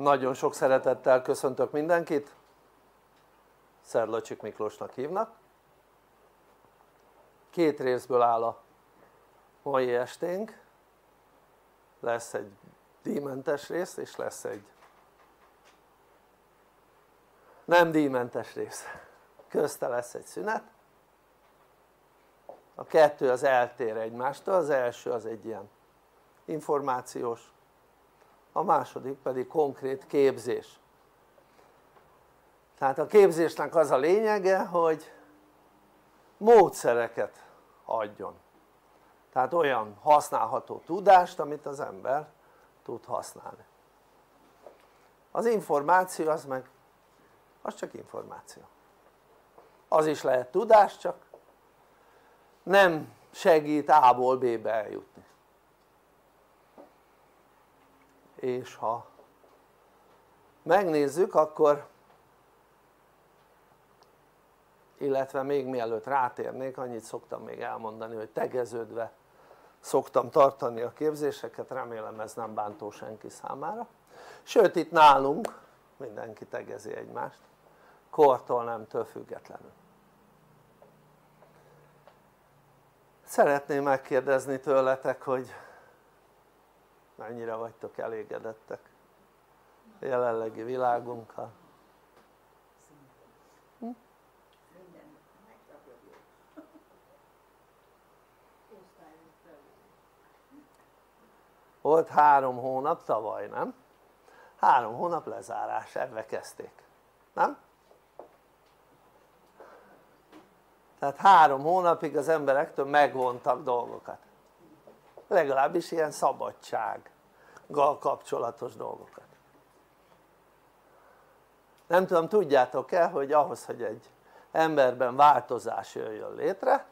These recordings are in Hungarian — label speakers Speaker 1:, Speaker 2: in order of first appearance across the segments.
Speaker 1: Nagyon sok szeretettel köszöntök mindenkit, Szerdlacsik Miklósnak hívnak. Két részből áll a mai esténk, lesz egy díjmentes rész és lesz egy nem díjmentes rész, közte lesz egy szünet. A kettő az eltér egymástól, az első az egy ilyen információs, a második pedig konkrét képzés. Tehát a képzésnek az a lényege hogy módszereket adjon. Tehát olyan használható tudást amit az ember tud használni. Az információ az meg az csak információ. Az is lehet tudás csak nem segít A-ból B-be eljutni és ha megnézzük akkor illetve még mielőtt rátérnék annyit szoktam még elmondani hogy tegeződve szoktam tartani a képzéseket remélem ez nem bántó senki számára. Sőt itt nálunk mindenki tegezi egymást kortól nemtől függetlenül. Szeretném megkérdezni tőletek hogy mennyire vagytok elégedettek a jelenlegi világunkkal hm? volt három hónap tavaly nem? három hónap lezárás ebbe kezdték nem? tehát három hónapig az emberektől megvontak dolgokat legalábbis ilyen szabadsággal kapcsolatos dolgokat. Nem tudom tudjátok-e hogy ahhoz hogy egy emberben változás jöjjön létre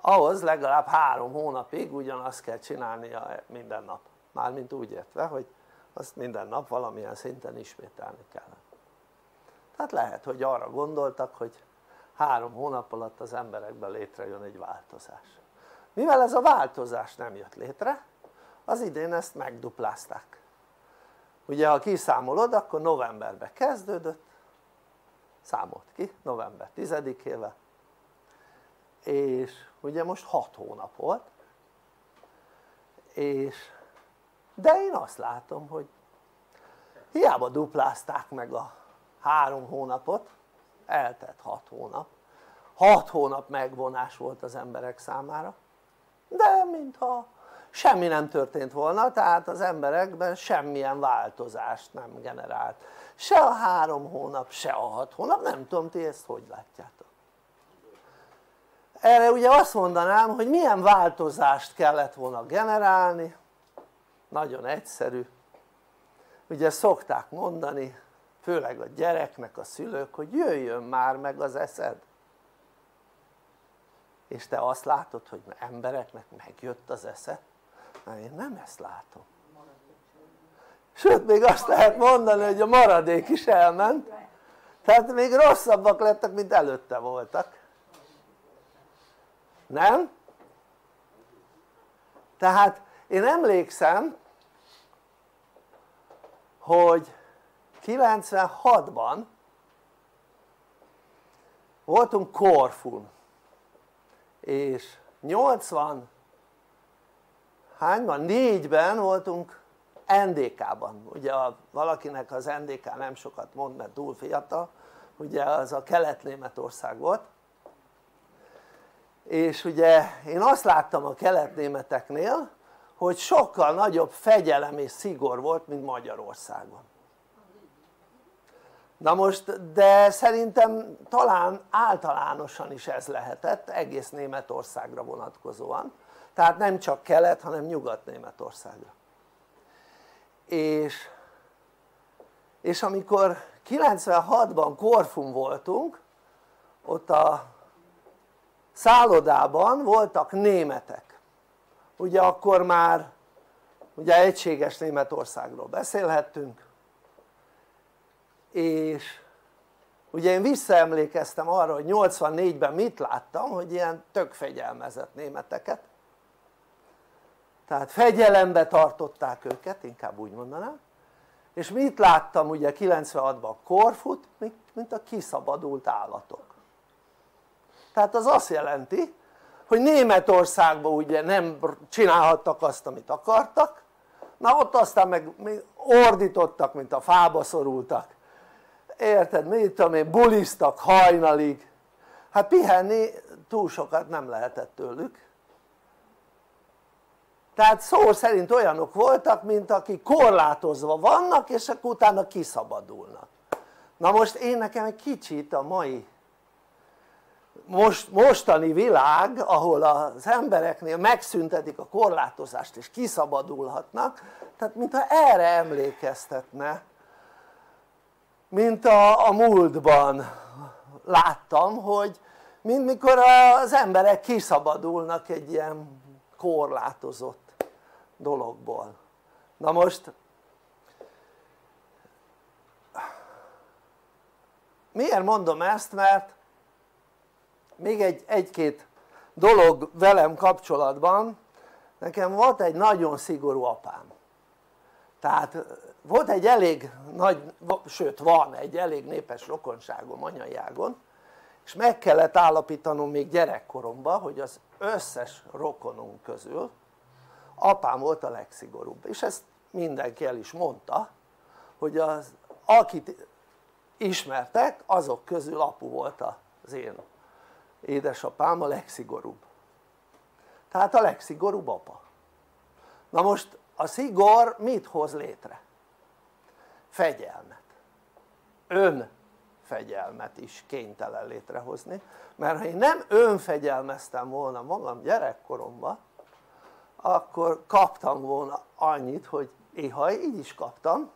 Speaker 1: ahhoz legalább három hónapig ugyanazt kell csinálnia minden nap. Mármint úgy értve hogy azt minden nap valamilyen szinten ismételni kell. Tehát lehet hogy arra gondoltak hogy három hónap alatt az emberekben létrejön egy változás mivel ez a változás nem jött létre az idén ezt megduplázták. Ugye ha kiszámolod akkor novemberben kezdődött számolt ki november 10-ével és ugye most 6 hónap volt és de én azt látom hogy hiába duplázták meg a három hónapot eltelt 6 hónap. 6 hónap megvonás volt az emberek számára de mintha semmi nem történt volna tehát az emberekben semmilyen változást nem generált. Se a három hónap se a hat hónap nem tudom ti ezt hogy látjátok? Erre ugye azt mondanám hogy milyen változást kellett volna generálni. Nagyon egyszerű. Ugye szokták mondani főleg a gyereknek a szülők hogy jöjjön már meg az eszed és te azt látod hogy embereknek megjött az esze? na én nem ezt látom sőt még azt lehet mondani hogy a maradék is elment tehát még rosszabbak lettek mint előtte voltak nem? tehát én emlékszem hogy 96-ban voltunk Korfun és 80 hányban? 4-ben voltunk NDK-ban, ugye a, valakinek az NDK nem sokat mond mert túl fiatal. Ugye az a kelet-németország volt. És ugye én azt láttam a kelet-németeknél hogy sokkal nagyobb fegyelem és szigor volt mint Magyarországon na most de szerintem talán általánosan is ez lehetett egész Németországra vonatkozóan. Tehát nem csak kelet hanem nyugat Németországra és, és amikor 96-ban Korfun voltunk ott a szállodában voltak németek. Ugye akkor már ugye egységes Németországról beszélhettünk és ugye én visszaemlékeztem arra hogy 84-ben mit láttam hogy ilyen tök fegyelmezett németeket. Tehát fegyelembe tartották őket inkább úgy mondanám. És mit láttam ugye 96-ban Korfut mint a kiszabadult állatok. Tehát az azt jelenti hogy Németországban ugye nem csinálhattak azt amit akartak. Na ott aztán meg ordítottak mint a fába szorultak érted? Mit tudom én buliztak hajnalig. Hát pihenni túl sokat nem lehetett tőlük. Tehát szó szerint olyanok voltak mint akik korlátozva vannak és akkor utána kiszabadulnak. Na most én nekem egy kicsit a mai most, mostani világ ahol az embereknél megszüntetik a korlátozást és kiszabadulhatnak tehát mintha erre emlékeztetne mint a, a múltban. Láttam hogy mint mikor az emberek kiszabadulnak egy ilyen korlátozott dologból. Na most miért mondom ezt? mert még egy, egy-két dolog velem kapcsolatban. Nekem volt egy nagyon szigorú apám. Tehát volt egy elég nagy, sőt van egy elég népes rokonságom anyai ágon és meg kellett állapítanom még gyerekkoromban hogy az összes rokonunk közül apám volt a legszigorúbb. És ezt mindenki el is mondta hogy az, akit ismertek azok közül apu volt az én édesapám a legszigorúbb. Tehát a legszigorúbb apa. Na most a szigor mit hoz létre? Fegyelmet. Önfegyelmet is kénytelen létrehozni mert ha én nem önfegyelmeztem volna magam gyerekkoromban akkor kaptam volna annyit hogy éha így is kaptam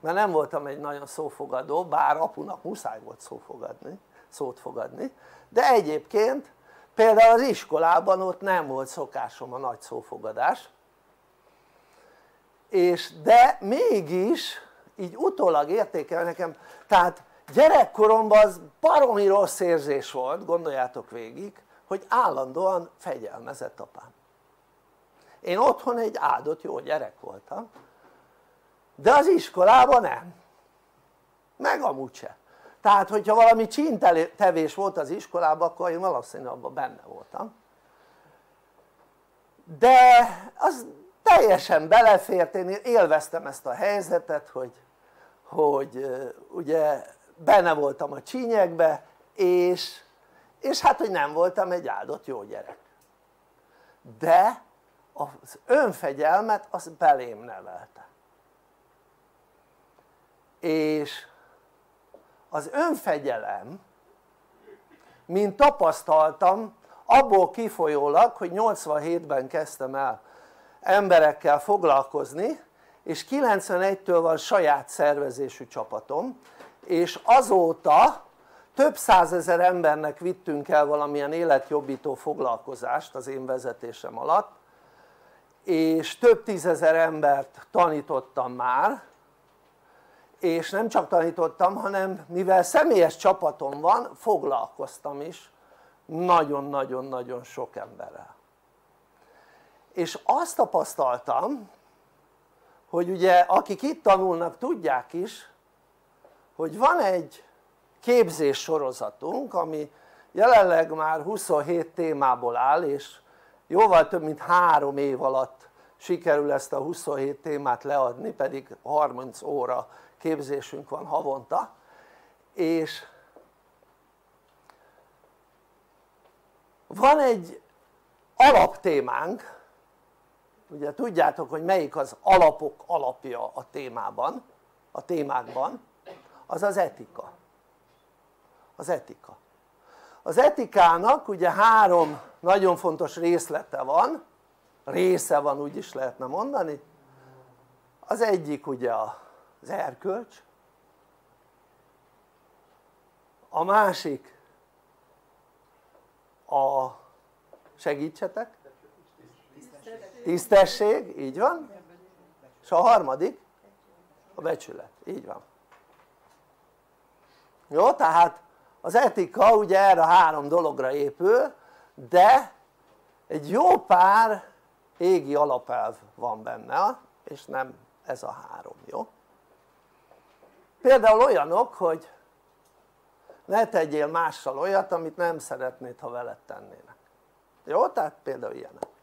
Speaker 1: mert nem voltam egy nagyon szófogadó bár apunak muszáj volt szófogadni, szót fogadni de egyébként például az iskolában ott nem volt szokásom a nagy szófogadás és de mégis így utólag értékel nekem. Tehát gyerekkoromban az baromi rossz érzés volt gondoljátok végig hogy állandóan fegyelmezett apám. Én otthon egy áldott jó gyerek voltam de az iskolában nem. Meg amúgy se. Tehát hogyha valami csíntevés volt az iskolában akkor én valószínűleg abban benne voltam. De az teljesen belefért, én élveztem ezt a helyzetet hogy, hogy ugye benne voltam a csínyekbe és, és hát hogy nem voltam egy áldott jó gyerek. De az önfegyelmet az belém nevelte. És az önfegyelem mint tapasztaltam abból kifolyólag hogy 87-ben kezdtem el emberekkel foglalkozni és 91-től van saját szervezésű csapatom és azóta több százezer embernek vittünk el valamilyen életjobbító foglalkozást az én vezetésem alatt és több tízezer embert tanítottam már és nem csak tanítottam hanem mivel személyes csapatom van foglalkoztam is nagyon-nagyon-nagyon sok emberrel. És azt tapasztaltam hogy ugye akik itt tanulnak tudják is hogy van egy képzés sorozatunk ami jelenleg már 27 témából áll és jóval több mint három év alatt sikerül ezt a 27 témát leadni pedig 30 óra képzésünk van havonta. És van egy alaptémánk ugye tudjátok hogy melyik az alapok alapja a témában a témákban? Az az etika. Az etika. Az etikának ugye három nagyon fontos részlete van. Része van úgy is lehetne mondani. Az egyik ugye az erkölcs. A másik a segítsetek tisztesség, így van és a harmadik a becsület, így van jó? tehát az etika ugye erre a három dologra épül de egy jó pár égi alapelv van benne és nem ez a három, jó? például olyanok hogy ne tegyél mással olyat amit nem szeretnéd ha veled tennének jó? tehát például ilyenek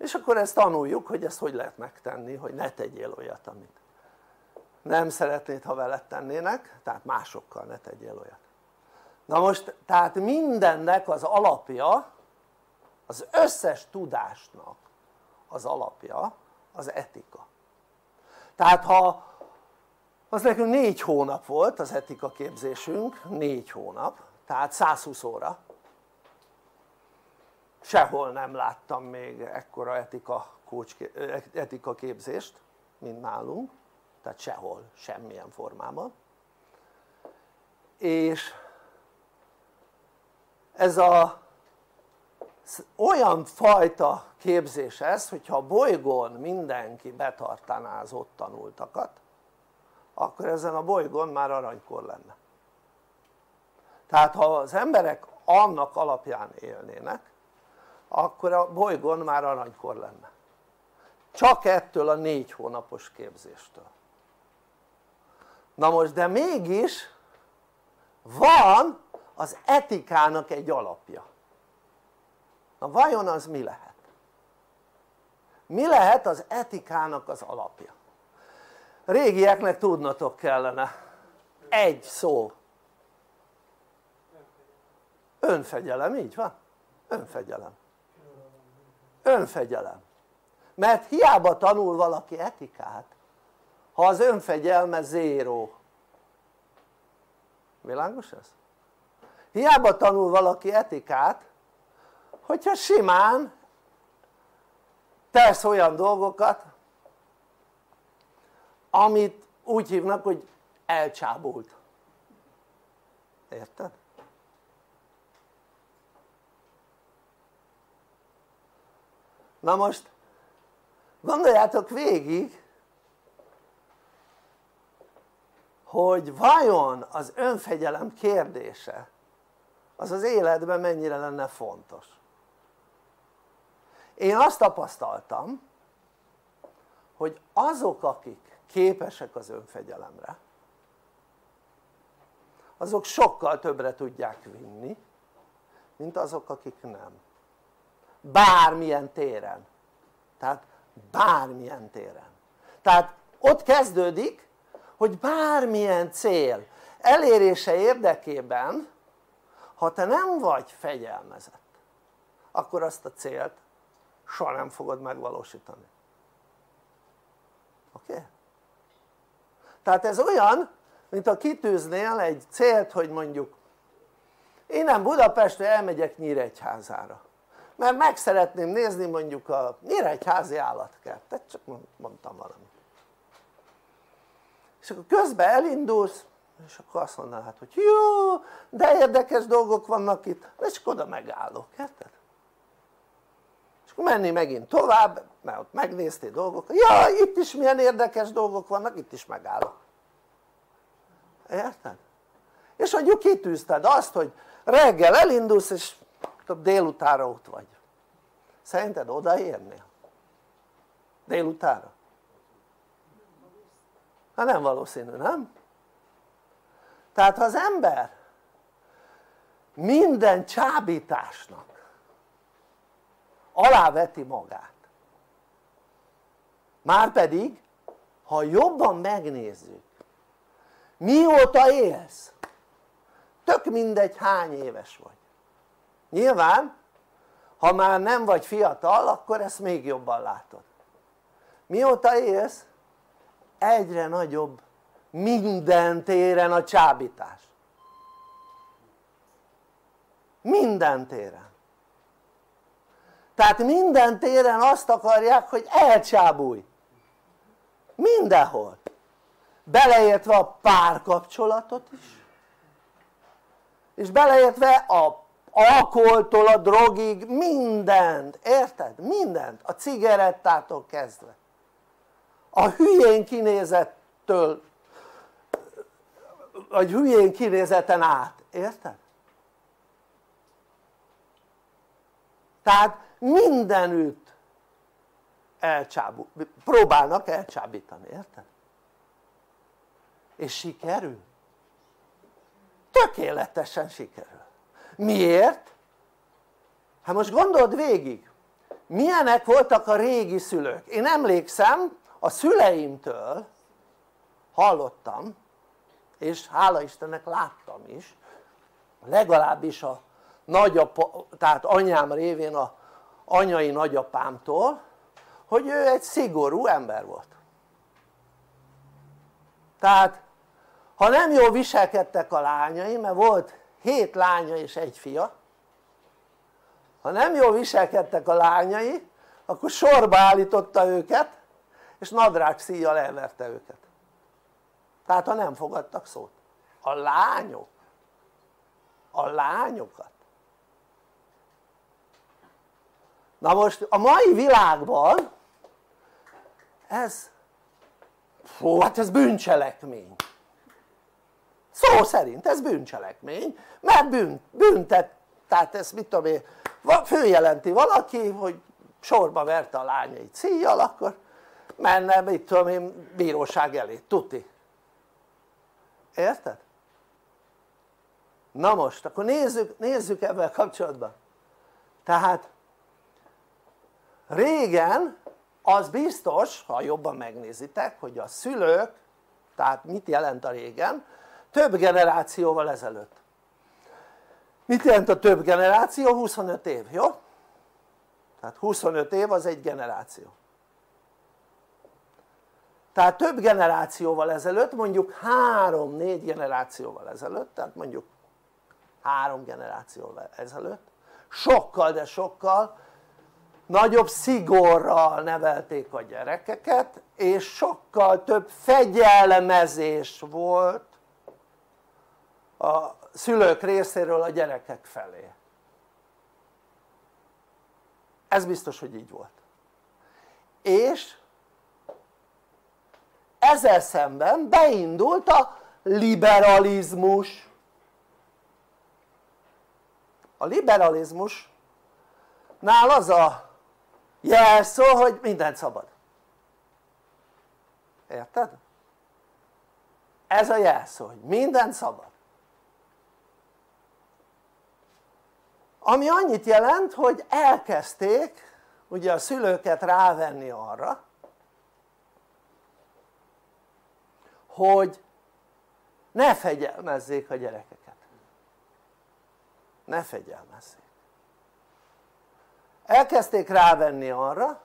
Speaker 1: és akkor ezt tanuljuk hogy ezt hogy lehet megtenni hogy ne tegyél olyat amit nem szeretnéd ha veled tennének tehát másokkal ne tegyél olyat. Na most tehát mindennek az alapja az összes tudásnak az alapja az etika. Tehát ha az nekünk négy hónap volt az etika képzésünk, négy hónap, tehát 120 óra sehol nem láttam még ekkora etika, coach, etika képzést mint nálunk tehát sehol, semmilyen formában. És ez a olyan fajta képzés ez hogyha a bolygón mindenki betartaná az ott tanultakat akkor ezen a bolygón már aranykor lenne. Tehát ha az emberek annak alapján élnének akkor a bolygón már aranykor lenne csak ettől a négy hónapos képzéstől na most de mégis van az etikának egy alapja na vajon az mi lehet? mi lehet az etikának az alapja? régieknek tudnatok kellene egy szó önfegyelem, így van? önfegyelem önfegyelem mert hiába tanul valaki etikát ha az önfegyelme zéró világos ez? hiába tanul valaki etikát hogyha simán tesz olyan dolgokat amit úgy hívnak hogy elcsábult érted? Na most gondoljátok végig hogy vajon az önfegyelem kérdése az az életben mennyire lenne fontos. Én azt tapasztaltam hogy azok akik képesek az önfegyelemre azok sokkal többre tudják vinni mint azok akik nem bármilyen téren tehát bármilyen téren tehát ott kezdődik hogy bármilyen cél elérése érdekében ha te nem vagy fegyelmezett akkor azt a célt soha nem fogod megvalósítani oké? Okay? tehát ez olyan mint ha kitűznél egy célt hogy mondjuk innen Budapestre elmegyek Nyíregyházára mert meg szeretném nézni mondjuk a Nyíregyházi állatkertet, csak mondtam valamit és akkor közben elindulsz és akkor azt mondanád hát, hogy jó de érdekes dolgok vannak itt és akkor oda megállok, érted? és akkor menni megint tovább mert ott megnéztél dolgokat, ja itt is milyen érdekes dolgok vannak, itt is megállok érted? és mondjuk kitűzted azt hogy reggel elindulsz és délutára ott vagy szerinted odaérnél? délutára? hát nem valószínű nem? tehát ha az ember minden csábításnak aláveti magát márpedig ha jobban megnézzük mióta élsz tök mindegy hány éves vagy nyilván ha már nem vagy fiatal akkor ezt még jobban látod. Mióta élsz egyre nagyobb minden téren a csábítás. Minden téren. Tehát minden téren azt akarják hogy elcsábulj. Mindenhol. Beleértve a párkapcsolatot is. És beleértve a alkoholtól a drogig mindent, érted? mindent, a cigarettától kezdve a hülyén kinézettől vagy hülyén kinézeten át, érted? tehát mindenütt elcsábul, próbálnak elcsábítani, érted? és sikerül tökéletesen sikerül miért? hát most gondold végig. Milyenek voltak a régi szülők? Én emlékszem a szüleimtől hallottam és hála Istennek láttam is legalábbis a nagyapa, tehát anyám révén a anyai nagyapámtól hogy ő egy szigorú ember volt. Tehát ha nem jól viselkedtek a lányai mert volt hét lánya és egy fia. Ha nem jól viselkedtek a lányai akkor sorba állította őket és nadrág szíjjal elverte őket. Tehát ha nem fogadtak szót. A lányok. A lányokat. Na most a mai világban ez fó hát ez bűncselekmény szó szerint ez bűncselekmény mert bűn, büntet tehát ezt mit tudom én főjelenti valaki hogy sorba verte a lányait szíjjal akkor menne mit tudom én bíróság elé, tuti. Érted? na most akkor nézzük, nézzük ebben kapcsolatban. Tehát régen az biztos ha jobban megnézitek hogy a szülők tehát mit jelent a régen több generációval ezelőtt mit jelent a több generáció? 25 év, jó? tehát 25 év az egy generáció tehát több generációval ezelőtt mondjuk 3-4 generációval ezelőtt tehát mondjuk 3 generációval ezelőtt sokkal de sokkal nagyobb szigorral nevelték a gyerekeket és sokkal több fegyelmezés volt a szülők részéről a gyerekek felé. Ez biztos hogy így volt. És ezzel szemben beindult a liberalizmus. A liberalizmusnál az a jelszó hogy mindent szabad. Érted? ez a jelszó hogy minden szabad ami annyit jelent hogy elkezdték ugye a szülőket rávenni arra hogy ne fegyelmezzék a gyerekeket. Ne fegyelmezzék. Elkezdték rávenni arra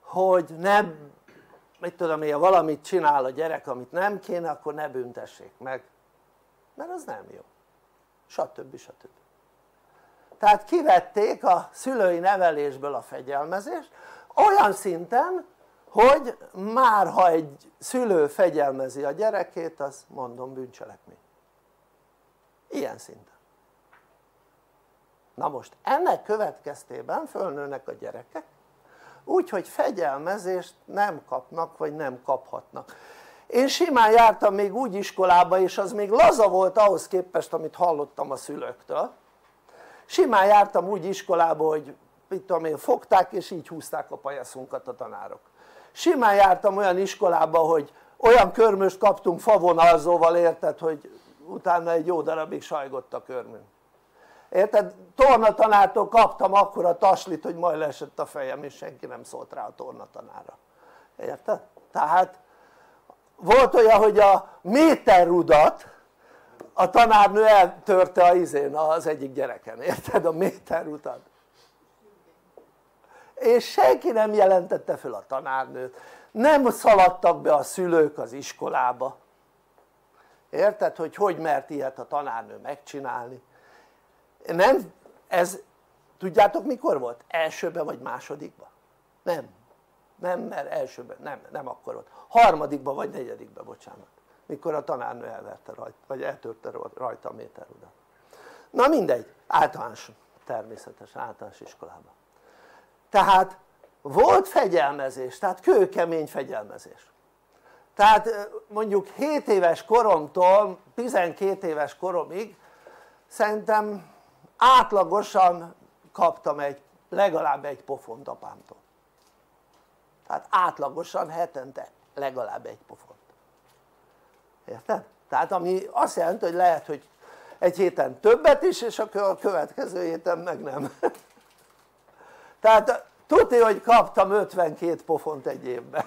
Speaker 1: hogy ne mit tudom én, valamit csinál a gyerek amit nem kéne akkor ne büntessék meg mert az nem jó stb. stb. tehát kivették a szülői nevelésből a fegyelmezést olyan szinten hogy már ha egy szülő fegyelmezi a gyerekét az mondom bűncselekmény ilyen szinten na most ennek következtében fölnőnek a gyerekek úgyhogy fegyelmezést nem kapnak vagy nem kaphatnak én simán jártam még úgy iskolába és az még laza volt ahhoz képest amit hallottam a szülőktől simán jártam úgy iskolába hogy mit tudom én fogták és így húzták a pajaszunkat a tanárok simán jártam olyan iskolába hogy olyan körmöst kaptunk favonalzóval érted hogy utána egy jó darabig sajgott a körmünk érted? tornatanártól kaptam akkor a taslit hogy majd leesett a fejem és senki nem szólt rá a tornatanára érted? tehát volt olyan hogy a méterrudat a tanárnő eltörte a izén az egyik gyereken, érted? a méterrudat és senki nem jelentette fel a tanárnőt nem szaladtak be a szülők az iskolába érted? hogy hogy mert ilyet a tanárnő megcsinálni nem, ez tudjátok mikor volt? elsőben vagy másodikban? nem, nem mert elsőben, nem, nem akkor volt. Harmadikban vagy negyedikben bocsánat mikor a tanárnő elverte rajta, vagy eltörte rajta a méterudat. Na mindegy, általános természetes általános iskolában. Tehát volt fegyelmezés, tehát kőkemény fegyelmezés. Tehát mondjuk 7 éves koromtól 12 éves koromig szerintem átlagosan kaptam egy legalább egy pofont apámtól tehát átlagosan hetente legalább egy pofont. Érted? tehát ami azt jelenti hogy lehet hogy egy héten többet is és akkor a következő héten meg nem. Tehát tudni hogy kaptam 52 pofont egy évben.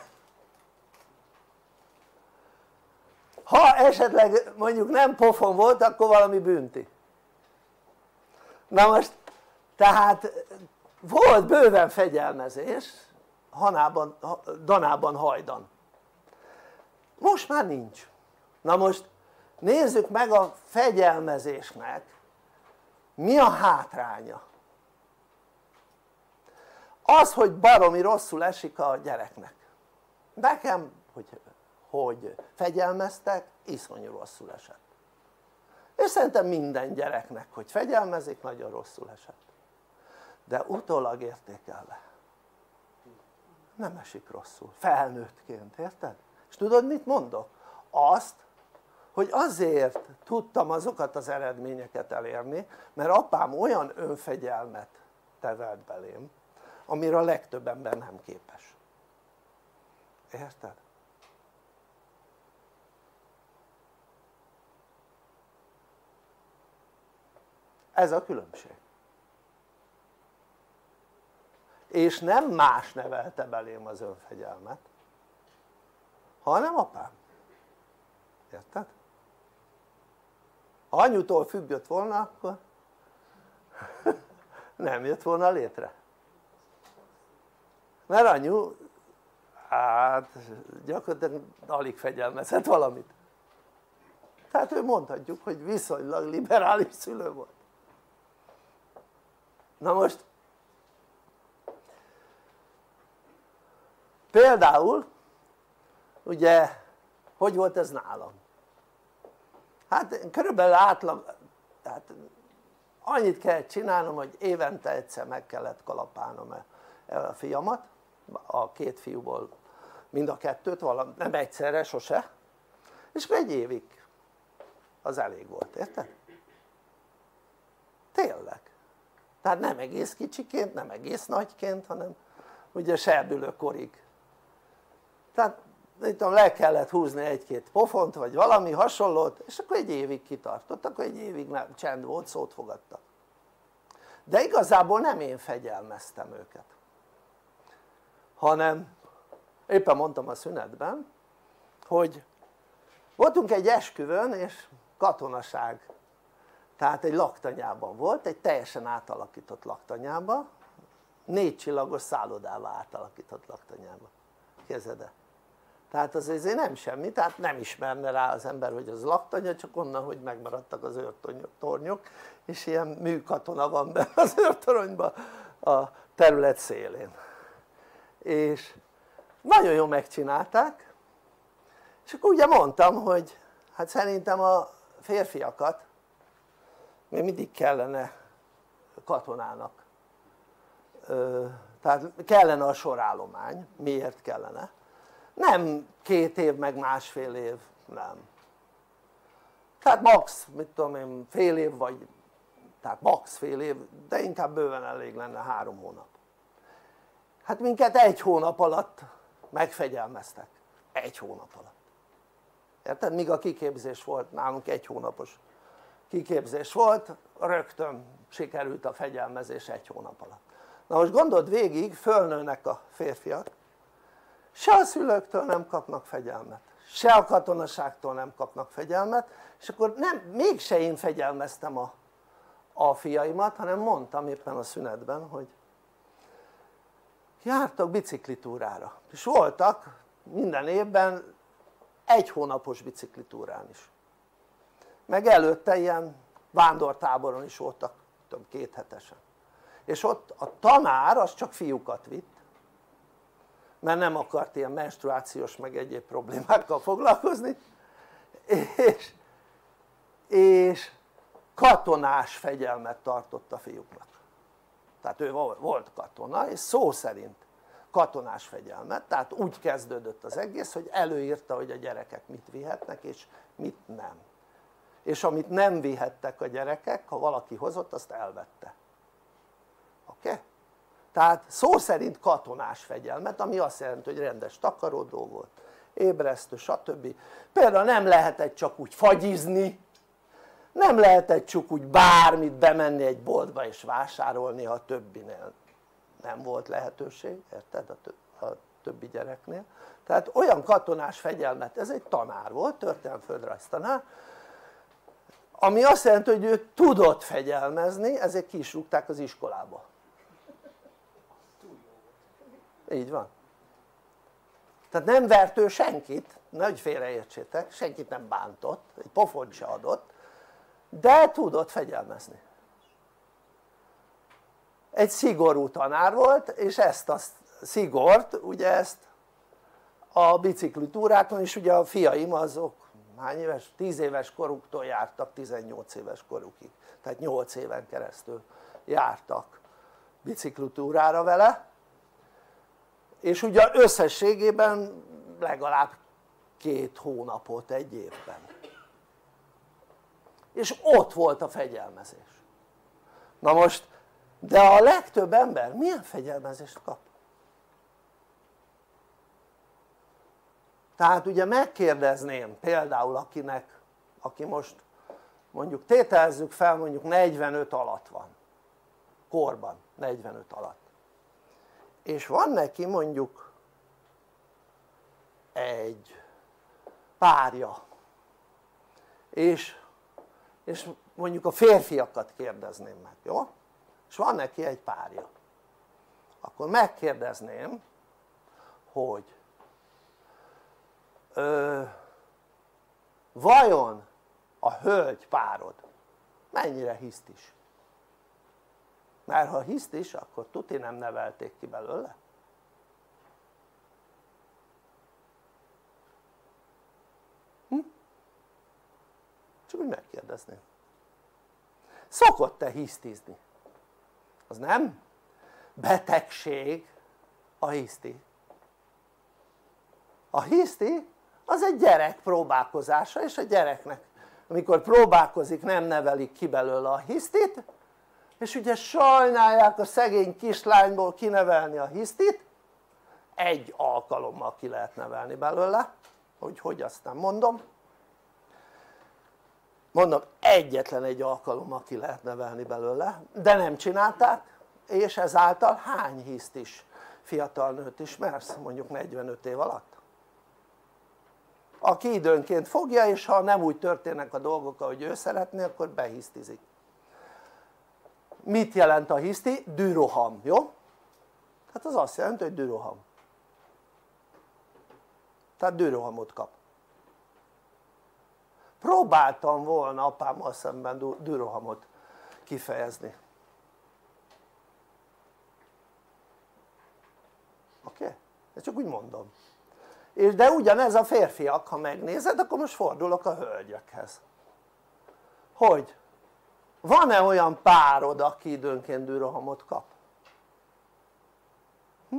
Speaker 1: Ha esetleg mondjuk nem pofon volt akkor valami bünti na most tehát volt bőven fegyelmezés Hanában, Danában hajdan. Most már nincs. Na most nézzük meg a fegyelmezésnek mi a hátránya. Az hogy baromi rosszul esik a gyereknek. Nekem hogy, hogy fegyelmeztek iszonyú rosszul esett. És szerintem minden gyereknek hogy fegyelmezik nagyon rosszul esett. De utólag értékelve nem esik rosszul, felnőttként, érted? és tudod mit mondok? azt hogy azért tudtam azokat az eredményeket elérni mert apám olyan önfegyelmet tevelt belém amire a legtöbb ember nem képes érted? ez a különbség és nem más nevelte belém az önfegyelmet hanem apám. Érted? ha anyutól függött volna akkor nem jött volna létre. Mert anyu hát gyakorlatilag alig fegyelmezett valamit. Tehát ő mondhatjuk hogy viszonylag liberális szülő volt. Na most például ugye hogy volt ez nálam? hát körülbelül átlag tehát annyit kellett csinálnom hogy évente egyszer meg kellett kalapálnom a fiamat a két fiúból mind a kettőt valami, nem egyszerre sose és egy évig az elég volt, érted? tényleg tehát nem egész kicsiként, nem egész nagyként hanem ugye serdülőkorig tehát mit tudom, le kellett húzni egy-két pofont vagy valami hasonlót és akkor egy évig kitartott, akkor egy évig nem, csend volt, szót fogadtak. De igazából nem én fegyelmeztem őket hanem éppen mondtam a szünetben hogy voltunk egy esküvőn és katonaság tehát egy laktanyában volt, egy teljesen átalakított laktanyába négy csillagos szállodává átalakított laktanyába. Képzeld tehát az azért nem semmi, tehát nem ismerne rá az ember hogy az laktanya csak onnan hogy megmaradtak az őrtornyok és ilyen műkatona van benne az őrtoronyban a terület szélén. És nagyon jól megcsinálták és akkor ugye mondtam hogy hát szerintem a férfiakat még mindig kellene katonának. Tehát kellene a sorállomány, miért kellene? Nem két év meg másfél év, nem. Tehát max, mit tudom én, fél év vagy tehát max fél év, de inkább bőven elég lenne három hónap. Hát minket egy hónap alatt megfegyelmeztek, egy hónap alatt. Érted? míg a kiképzés volt nálunk egy hónapos kiképzés volt rögtön sikerült a fegyelmezés egy hónap alatt. Na most gondold végig fölnőnek a férfiak se a szülőktől nem kapnak fegyelmet se a katonaságtól nem kapnak fegyelmet és akkor nem, mégse én fegyelmeztem a, a fiaimat hanem mondtam éppen a szünetben hogy jártak biciklitúrára. És voltak minden évben egy hónapos biciklitúrán is. Meg előtte ilyen vándortáboron is voltak tudom két hetesen. És ott a tanár az csak fiúkat vitt mert nem akart ilyen menstruációs meg egyéb problémákkal foglalkozni és, és katonás fegyelmet tartott a fiúknak tehát ő volt katona és szó szerint katonás fegyelmet, tehát úgy kezdődött az egész hogy előírta hogy a gyerekek mit vihetnek és mit nem és amit nem vihettek a gyerekek ha valaki hozott azt elvette oké? Okay? Tehát szó szerint katonás fegyelmet ami azt jelenti hogy rendes takarodó volt ébresztő stb. például nem lehetett csak úgy fagyizni nem lehetett csak úgy bármit bemenni egy boltba és vásárolni ha a többinél nem volt lehetőség, érted? a, több, a többi gyereknél tehát olyan katonás fegyelmet, ez egy tanár volt, történelmi földrajz tanár ami azt jelenti hogy ő tudott fegyelmezni ezért ki is rúgták az iskolába így van. Tehát nem vert senkit, nehogy félreértsétek, senkit nem bántott, egy pofont se adott de tudott fegyelmezni. Egy szigorú tanár volt és ezt a szigort ugye ezt a bicikli túrákon is ugye a fiaim azok hány éves? 10 éves koruktól jártak 18 éves korukig. Tehát 8 éven keresztül jártak biciklitúrára vele és ugye összességében legalább két hónapot egy évben. És ott volt a fegyelmezés. Na most de a legtöbb ember milyen fegyelmezést kap? tehát ugye megkérdezném például akinek aki most mondjuk tételezzük fel mondjuk 45 alatt van. Korban 45 alatt és van neki mondjuk egy párja és, és mondjuk a férfiakat kérdezném meg, jó? és van neki egy párja akkor megkérdezném hogy ö, vajon a hölgy párod mennyire hisztis? Mert ha hisztis akkor tuti nem nevelték ki belőle hm? csak úgy megkérdezném szokott-e hisztizni? az nem betegség a hiszti a hiszti az egy gyerek próbálkozása és a gyereknek amikor próbálkozik nem nevelik ki belőle a hisztit és ugye sajnálják a szegény kislányból kinevelni a hisztit. Egy alkalommal ki lehet nevelni belőle hogy hogy azt nem mondom. Mondom egyetlen egy alkalommal ki lehet nevelni belőle de nem csinálták és ezáltal hány hiszt is fiatal nőt ismersz mondjuk 45 év alatt? Aki időnként fogja és ha nem úgy történnek a dolgok ahogy ő szeretné akkor behisztizik mit jelent a hiszti? dűroham, jó? hát az azt jelenti hogy dűroham tehát dűrohamot kap próbáltam volna apámmal szemben dűrohamot kifejezni oké? Okay? ezt csak úgy mondom és de ugyanez a férfiak ha megnézed akkor most fordulok a hölgyekhez hogy van-e olyan párod aki időnként dűrohamot kap? Hm?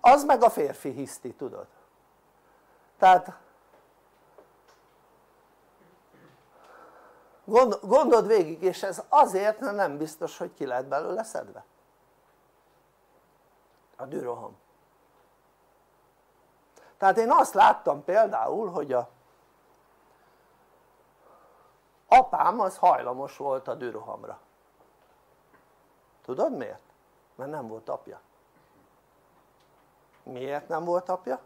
Speaker 1: az meg a férfi hiszti tudod tehát gondold végig és ez azért nem biztos hogy ki lehet belőle szedve a dűroham tehát én azt láttam például hogy a apám az hajlamos volt a dűrohamra tudod miért? mert nem volt apja miért nem volt apja?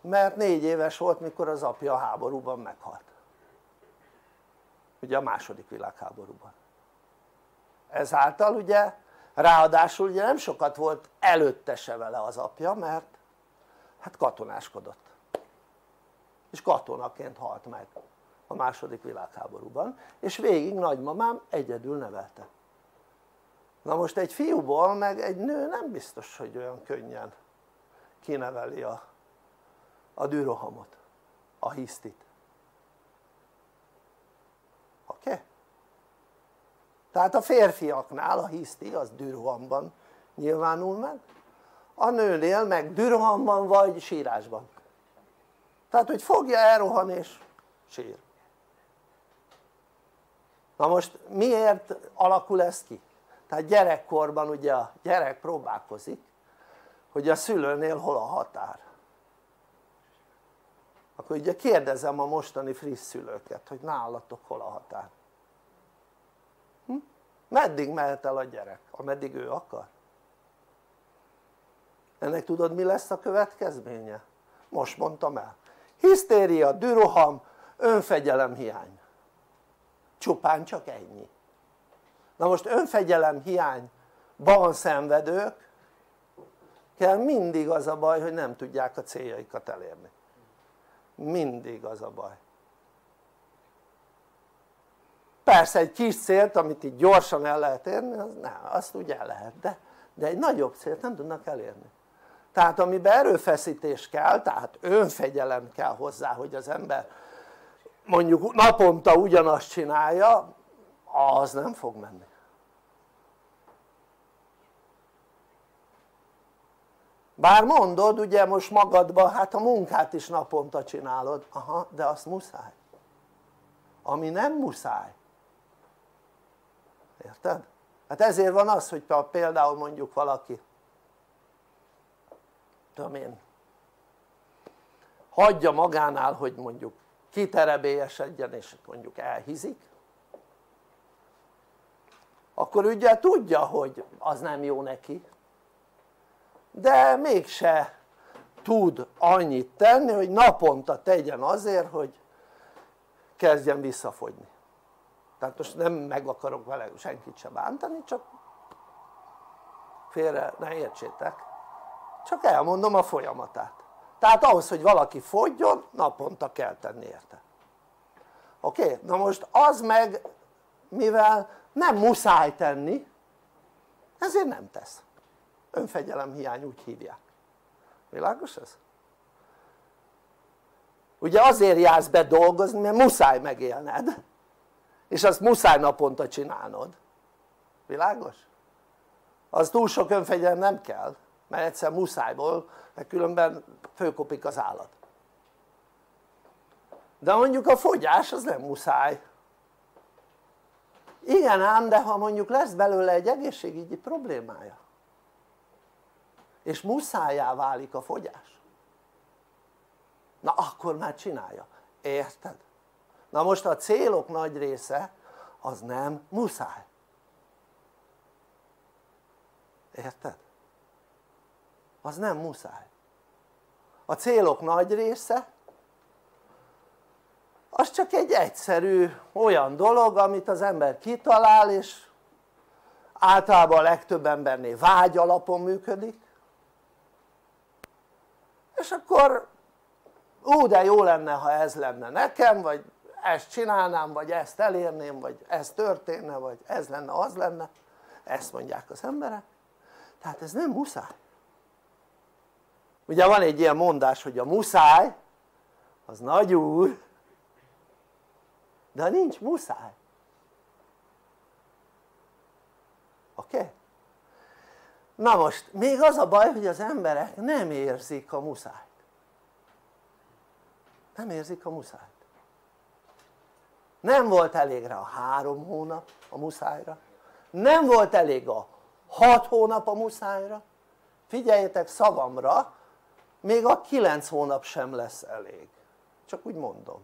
Speaker 1: mert négy éves volt mikor az apja a háborúban meghalt ugye a második világháborúban ezáltal ugye ráadásul ugye nem sokat volt előtte se vele az apja mert hát katonáskodott és katonaként halt meg a második világháborúban és végig nagymamám egyedül nevelte na most egy fiúból meg egy nő nem biztos hogy olyan könnyen kineveli a, a dűrohamot, a hisztit oké? Okay? tehát a férfiaknál a hiszti az dűrohamban nyilvánul meg a nőnél meg dürhamban vagy sírásban. Tehát hogy fogja elrohan és sír. Na most miért alakul ez ki? tehát gyerekkorban ugye a gyerek próbálkozik hogy a szülőnél hol a határ. Akkor ugye kérdezem a mostani friss szülőket hogy nálatok hol a határ? Hm? meddig mehet el a gyerek ameddig ő akar ennek tudod mi lesz a következménye? most mondtam el. Hisztéria, düroham, önfegyelem hiány. Csupán csak ennyi. Na most önfegyelem hiányban szenvedők kell mindig az a baj hogy nem tudják a céljaikat elérni. Mindig az a baj. Persze egy kis célt amit így gyorsan el lehet érni az nem, azt úgy el lehet de, de egy nagyobb célt nem tudnak elérni tehát amiben erőfeszítés kell, tehát önfegyelem kell hozzá hogy az ember mondjuk naponta ugyanazt csinálja az nem fog menni. Bár mondod ugye most magadban hát a munkát is naponta csinálod. Aha de azt muszáj. Ami nem muszáj. Érted? hát ezért van az hogy például mondjuk valaki tudom én. Hagyja magánál hogy mondjuk kiterebélyesedjen és mondjuk elhízik akkor ugye tudja hogy az nem jó neki. De mégse tud annyit tenni hogy naponta tegyen azért hogy kezdjen visszafogyni. Tehát most nem meg akarok vele senkit se bántani csak félre ne értsétek csak elmondom a folyamatát tehát ahhoz hogy valaki fogyjon naponta kell tenni érte oké? Na most az meg mivel nem muszáj tenni ezért nem tesz önfegyelem hiány úgy hívják világos ez? ugye azért jársz be dolgozni mert muszáj megélned és azt muszáj naponta csinálnod világos? az túl sok önfegyelem nem kell mert egyszer muszájból mert különben főkopik az állat de mondjuk a fogyás az nem muszáj igen ám de ha mondjuk lesz belőle egy egészségügyi problémája és muszájá válik a fogyás na akkor már csinálja, érted? na most a célok nagy része az nem muszáj érted? Az nem muszáj. A célok nagy része az csak egy egyszerű olyan dolog amit az ember kitalál és általában a legtöbb embernél vágy alapon működik. És akkor ú de jó lenne ha ez lenne nekem vagy ezt csinálnám vagy ezt elérném vagy ez történne vagy ez lenne az lenne. Ezt mondják az emberek. Tehát ez nem muszáj ugye van egy ilyen mondás hogy a muszáj az nagy úr de nincs muszáj oké? Okay? na most még az a baj hogy az emberek nem érzik a muszájt nem érzik a muszájt nem volt elég rá a három hónap a muszájra nem volt elég a hat hónap a muszájra figyeljetek szavamra még a kilenc hónap sem lesz elég csak úgy mondom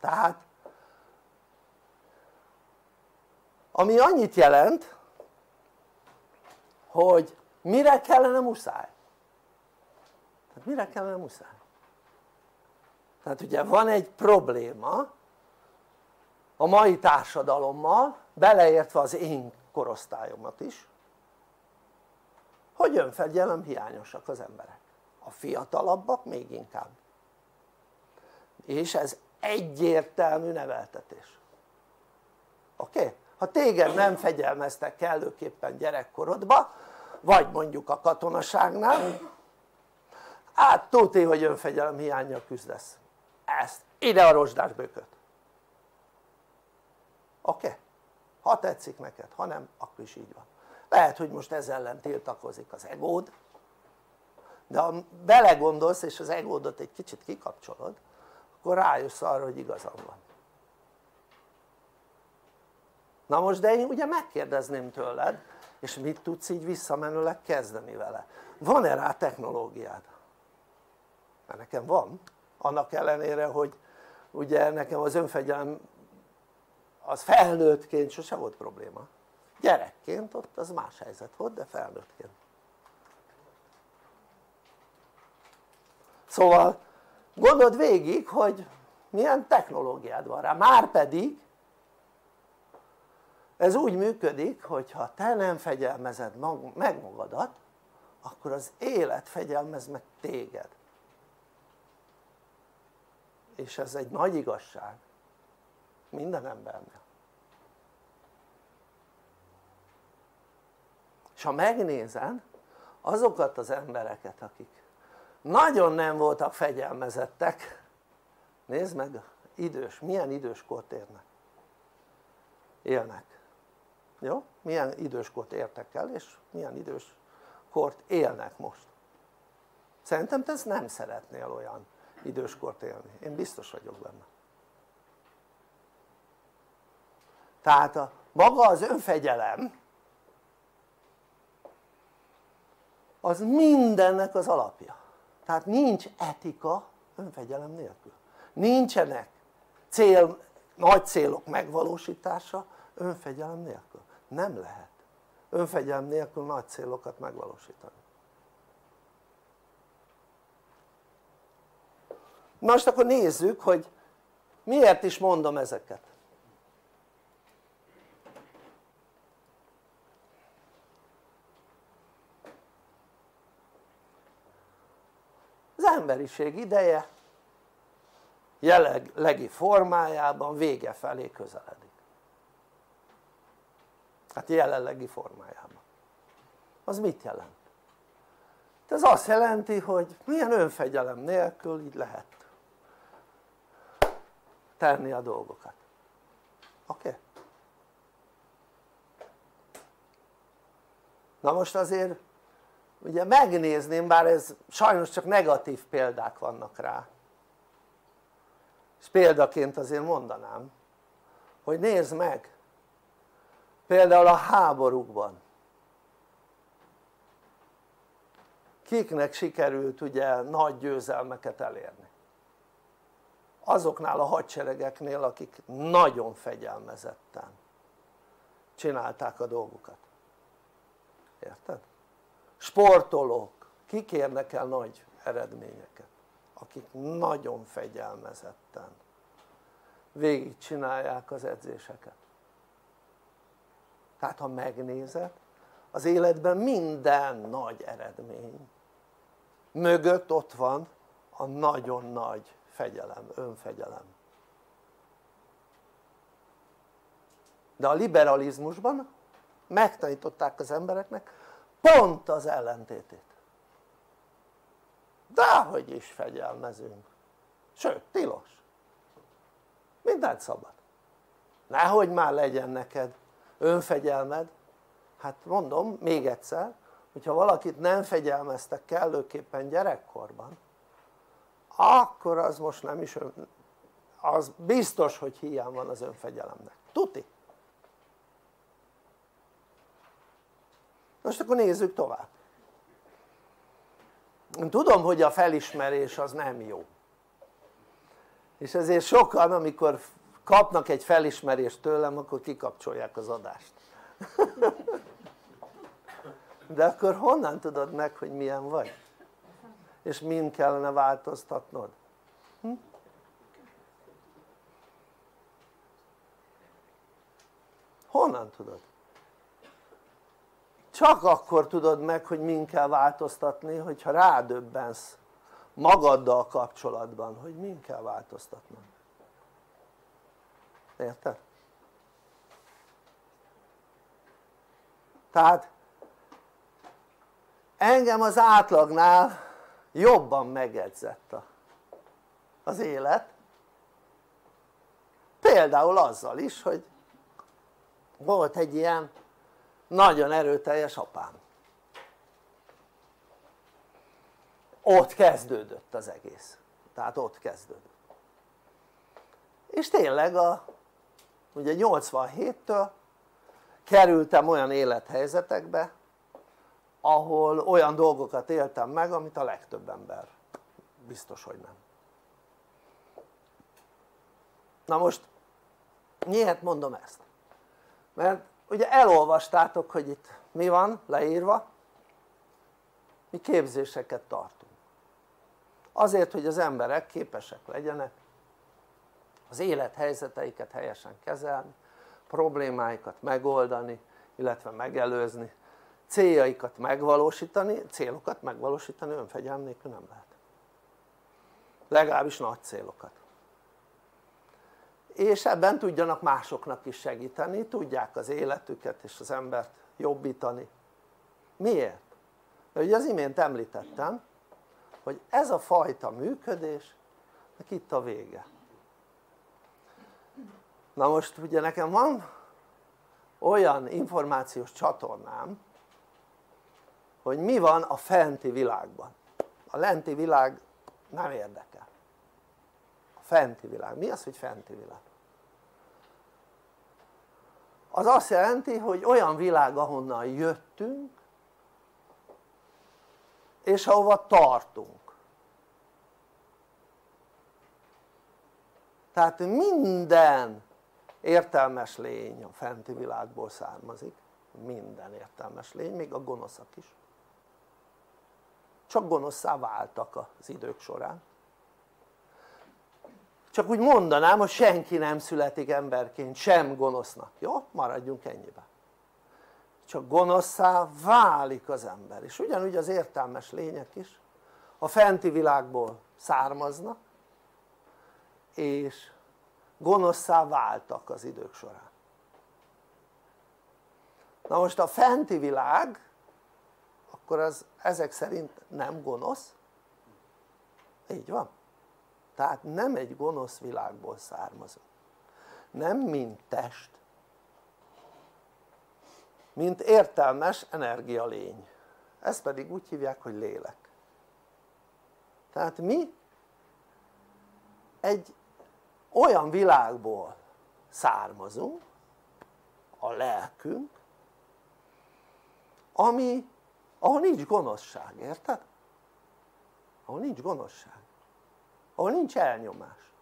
Speaker 1: tehát ami annyit jelent hogy mire kellene muszáj? tehát mire kellene muszáj? tehát ugye van egy probléma a mai társadalommal beleértve az én korosztályomat is hogy önfegyelem hiányosak az emberek a fiatalabbak még inkább és ez egyértelmű neveltetés oké? Okay? ha téged nem fegyelmeztek kellőképpen gyerekkorodba vagy mondjuk a katonaságnál hát tuti hogy önfegyelem hiányjal küzdesz ezt ide a rozsdás bököt oké? Okay? Ha tetszik neked, ha nem akkor is így van. Lehet hogy most ezzel ellen tiltakozik az egód de ha belegondolsz és az egódot egy kicsit kikapcsolod akkor rájössz arra hogy igazam van. Na most de én ugye megkérdezném tőled és mit tudsz így visszamenőleg kezdeni vele? Van-e rá technológiád? mert nekem van. Annak ellenére hogy ugye nekem az önfegyelem az felnőttként sose volt probléma. Gyerekként ott az más helyzet volt de felnőttként. Szóval gondold végig hogy milyen technológiád van rá, már pedig ez úgy működik hogy ha te nem fegyelmezed meg magadat akkor az élet fegyelmez meg téged. És ez egy nagy igazság minden embernek és ha megnézed azokat az embereket akik nagyon nem voltak fegyelmezettek nézd meg idős, milyen időskort érnek. Élnek. Jó? milyen időskort értek el és milyen időskort élnek most. Szerintem te ezt nem szeretnél olyan időskort élni, én biztos vagyok benne tehát a, maga az önfegyelem az mindennek az alapja. Tehát nincs etika önfegyelem nélkül. Nincsenek cél, nagy célok megvalósítása önfegyelem nélkül. Nem lehet önfegyelem nélkül nagy célokat megvalósítani. Most akkor nézzük hogy miért is mondom ezeket az emberiség ideje jelenlegi formájában vége felé közeledik hát jelenlegi formájában az mit jelent? ez azt jelenti hogy milyen önfegyelem nélkül így lehet tenni a dolgokat oké? Na most azért ugye megnézném bár ez sajnos csak negatív példák vannak rá. És példaként azért mondanám hogy nézd meg például a háborúkban. Kiknek sikerült ugye nagy győzelmeket elérni? Azoknál a hadseregeknél akik nagyon fegyelmezetten csinálták a dolgukat. Érted? Sportolók kik érnek el nagy eredményeket? akik nagyon fegyelmezetten végig csinálják az edzéseket tehát ha megnézed az életben minden nagy eredmény mögött ott van a nagyon nagy fegyelem, önfegyelem de a liberalizmusban megtanították az embereknek pont az ellentétét. Dehogy is fegyelmezünk. Sőt tilos. Mindent szabad. Nehogy már legyen neked önfegyelmed. Hát mondom még egyszer hogyha valakit nem fegyelmeztek kellőképpen gyerekkorban akkor az most nem is ön, az biztos hogy hiány van az önfegyelemnek, tuti most akkor nézzük tovább én tudom hogy a felismerés az nem jó és ezért sokan amikor kapnak egy felismerést tőlem akkor kikapcsolják az adást de akkor honnan tudod meg hogy milyen vagy? és mind kellene változtatnod? Hm? honnan tudod? Csak akkor tudod meg hogy mind kell változtatni hogyha rádöbbensz magaddal kapcsolatban hogy mind kell változtatnod érted? tehát engem az átlagnál jobban megedzett az élet például azzal is hogy volt egy ilyen nagyon erőteljes apám. Ott kezdődött az egész. Tehát ott kezdődött. És tényleg a, ugye 87-től kerültem olyan élethelyzetekbe ahol olyan dolgokat éltem meg amit a legtöbb ember biztos hogy nem. Na most miért mondom ezt? mert ugye elolvastátok hogy itt mi van leírva? Mi képzéseket tartunk. Azért hogy az emberek képesek legyenek az élethelyzeteiket helyesen kezelni problémáikat megoldani illetve megelőzni. Céljaikat megvalósítani, célokat megvalósítani önfegyelm nélkül nem lehet. Legalábbis nagy célokat és ebben tudjanak másoknak is segíteni, tudják az életüket és az embert jobbítani. Miért? mert ugye az imént említettem hogy ez a fajta működés itt a vége. Na most ugye nekem van olyan információs csatornám hogy mi van a fenti világban. A lenti világ nem érdekel fenti világ, mi az hogy fenti világ? az azt jelenti hogy olyan világ ahonnan jöttünk és ahova tartunk. Tehát minden értelmes lény a fenti világból származik. Minden értelmes lény, még a gonoszak is. Csak gonoszszá váltak az idők során csak úgy mondanám hogy senki nem születik emberként sem gonosznak, jó? maradjunk ennyiben. Csak gonoszszá válik az ember. És ugyanúgy az értelmes lények is. A fenti világból származnak és gonoszszá váltak az idők során. Na most a fenti világ akkor az ezek szerint nem gonosz? Így van tehát nem egy gonosz világból származunk. Nem mint test. Mint értelmes energialény. Ezt pedig úgy hívják hogy lélek. Tehát mi egy olyan világból származunk a lelkünk ami ahol nincs gonoszság, érted? ahol nincs gonoszság ahol nincs elnyomás.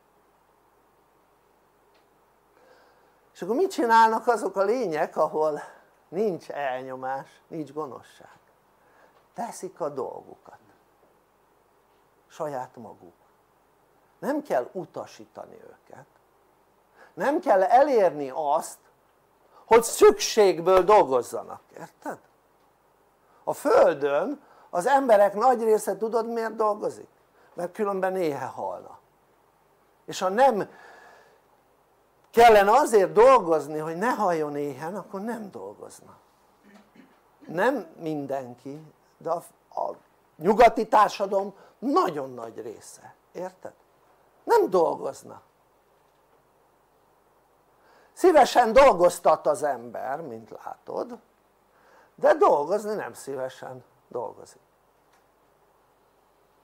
Speaker 1: És akkor mit csinálnak azok a lények ahol nincs elnyomás, nincs gonoszság? Teszik a dolgukat. Saját maguk. Nem kell utasítani őket. Nem kell elérni azt hogy szükségből dolgozzanak, érted? a földön az emberek nagy része tudod miért dolgozik? Mert különben éhe halna. És ha nem kellene azért dolgozni hogy ne halljon éhen akkor nem dolgozna. Nem mindenki de a, a nyugati társadalom nagyon nagy része, érted? nem dolgozna. Szívesen dolgoztat az ember mint látod de dolgozni nem szívesen dolgozik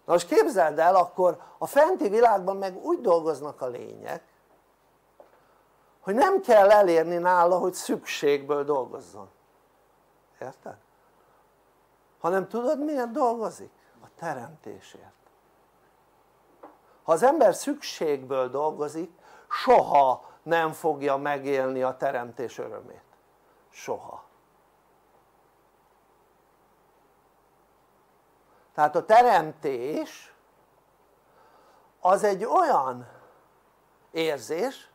Speaker 1: na most képzeld el akkor a fenti világban meg úgy dolgoznak a lények hogy nem kell elérni nála hogy szükségből dolgozzon érted? hanem tudod miért dolgozik? a teremtésért ha az ember szükségből dolgozik soha nem fogja megélni a teremtés örömét soha tehát a teremtés az egy olyan érzés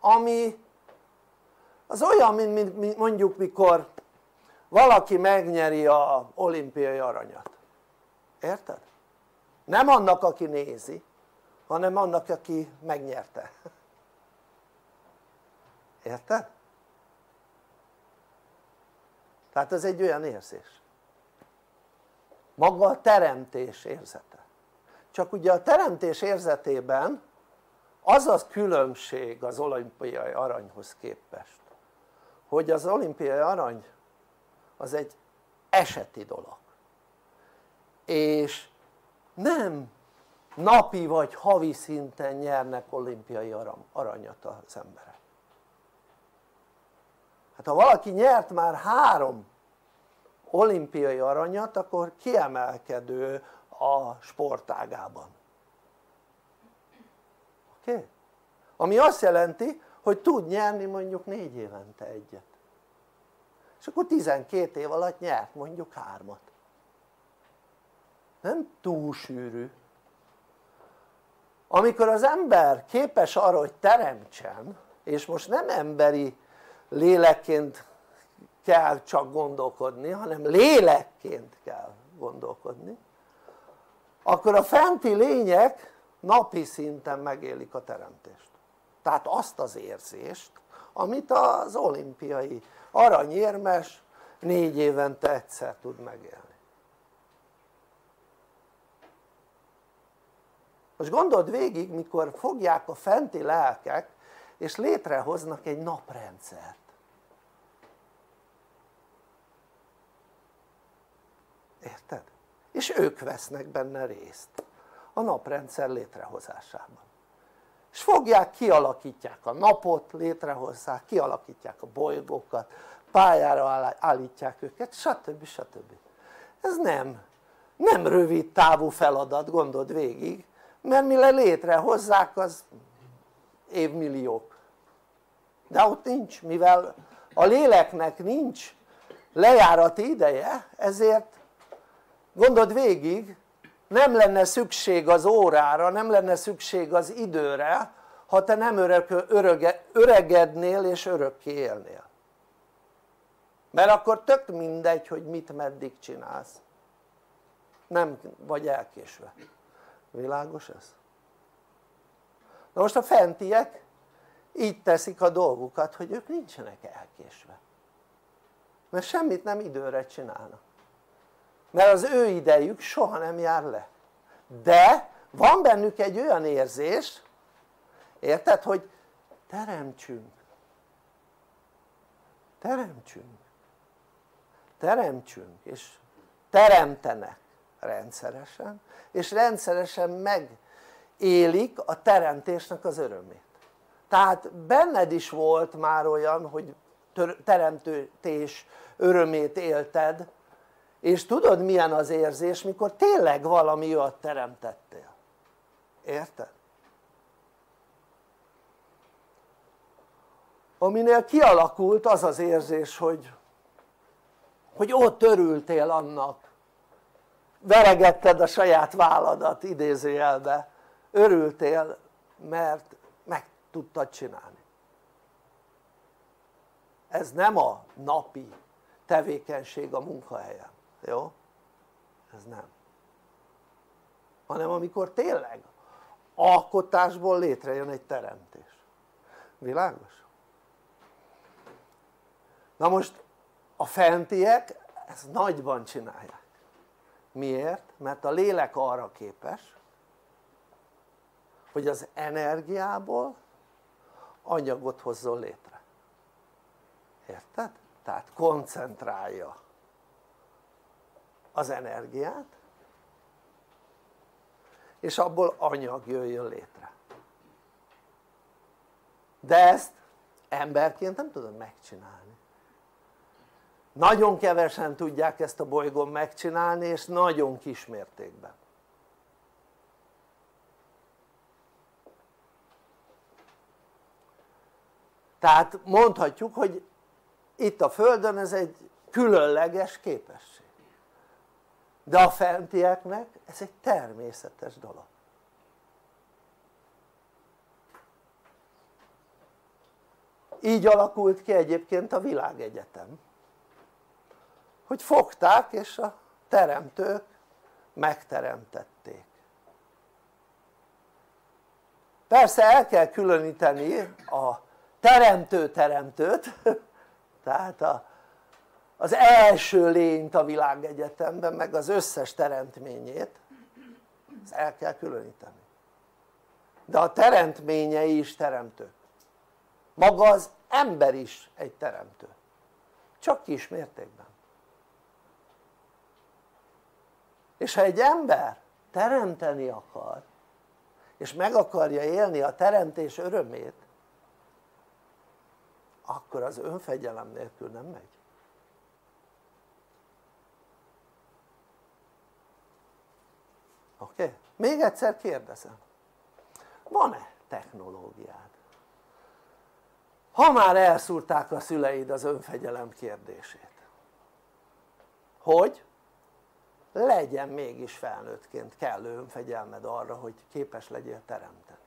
Speaker 1: ami az olyan mint, mint mondjuk mikor valaki megnyeri a olimpiai aranyat érted? nem annak aki nézi hanem annak aki megnyerte érted? tehát ez egy olyan érzés maga a teremtés érzete. Csak ugye a teremtés érzetében az az különbség az olimpiai aranyhoz képest hogy az olimpiai arany az egy eseti dolog. És nem napi vagy havi szinten nyernek olimpiai aranyat az emberek. Hát ha valaki nyert már három olimpiai aranyat akkor kiemelkedő a sportágában oké? Okay? ami azt jelenti hogy tud nyerni mondjuk négy évente egyet és akkor 12 év alatt nyert mondjuk hármat nem túl sűrű amikor az ember képes arra hogy teremtsen és most nem emberi lélekként kell csak gondolkodni hanem lélekként kell gondolkodni akkor a fenti lények napi szinten megélik a teremtést. Tehát azt az érzést amit az olimpiai aranyérmes négy évente egyszer tud megélni. Most gondold végig mikor fogják a fenti lelkek és létrehoznak egy naprendszert érted? és ők vesznek benne részt a naprendszer létrehozásában és fogják, kialakítják a napot, létrehozzák, kialakítják a bolygókat, pályára állítják őket, stb. stb. ez nem, nem rövid távú feladat, gondold végig, mert mire létrehozzák az évmilliók de ott nincs, mivel a léleknek nincs lejárati ideje ezért gondold végig nem lenne szükség az órára, nem lenne szükség az időre ha te nem öröge, öregednél és örökké élnél. Mert akkor tök mindegy hogy mit meddig csinálsz. Nem vagy elkésve. Világos ez? na most a fentiek így teszik a dolgukat hogy ők nincsenek elkésve. Mert semmit nem időre csinálnak mert az ő idejük soha nem jár le. De van bennük egy olyan érzés érted hogy teremtsünk. Teremtsünk. Teremtsünk és teremtenek rendszeresen és rendszeresen megélik a teremtésnek az örömét. Tehát benned is volt már olyan hogy teremtés örömét élted és tudod milyen az érzés mikor tényleg valami olyat teremtettél? Érted? aminél kialakult az az érzés hogy hogy ott örültél annak. Veregetted a saját válladat idézőjelbe. Örültél mert meg tudtad csinálni. Ez nem a napi tevékenység a munkahelyen jó? ez nem hanem amikor tényleg alkotásból létrejön egy teremtés világos? na most a fentiek ezt nagyban csinálják miért? mert a lélek arra képes hogy az energiából anyagot hozzon létre érted? tehát koncentrálja az energiát és abból anyag jöjjön létre. De ezt emberként nem tudod megcsinálni. Nagyon kevesen tudják ezt a bolygón megcsinálni és nagyon kismértékben tehát mondhatjuk hogy itt a földön ez egy különleges képesség de a fentieknek ez egy természetes dolog. Így alakult ki egyébként a világegyetem. Hogy fogták és a teremtők megteremtették. Persze el kell különíteni a teremtő teremtőt tehát a, az első lényt a világegyetemben meg az összes teremtményét ezt el kell különíteni. De a teremtményei is teremtő. Maga az ember is egy teremtő. Csak kis mértékben. És ha egy ember teremteni akar és meg akarja élni a teremtés örömét akkor az önfegyelem nélkül nem megy oké? Okay? még egyszer kérdezem van-e technológiád? ha már elszúrták a szüleid az önfegyelem kérdését hogy legyen mégis felnőttként kellő önfegyelmed arra hogy képes legyél teremteni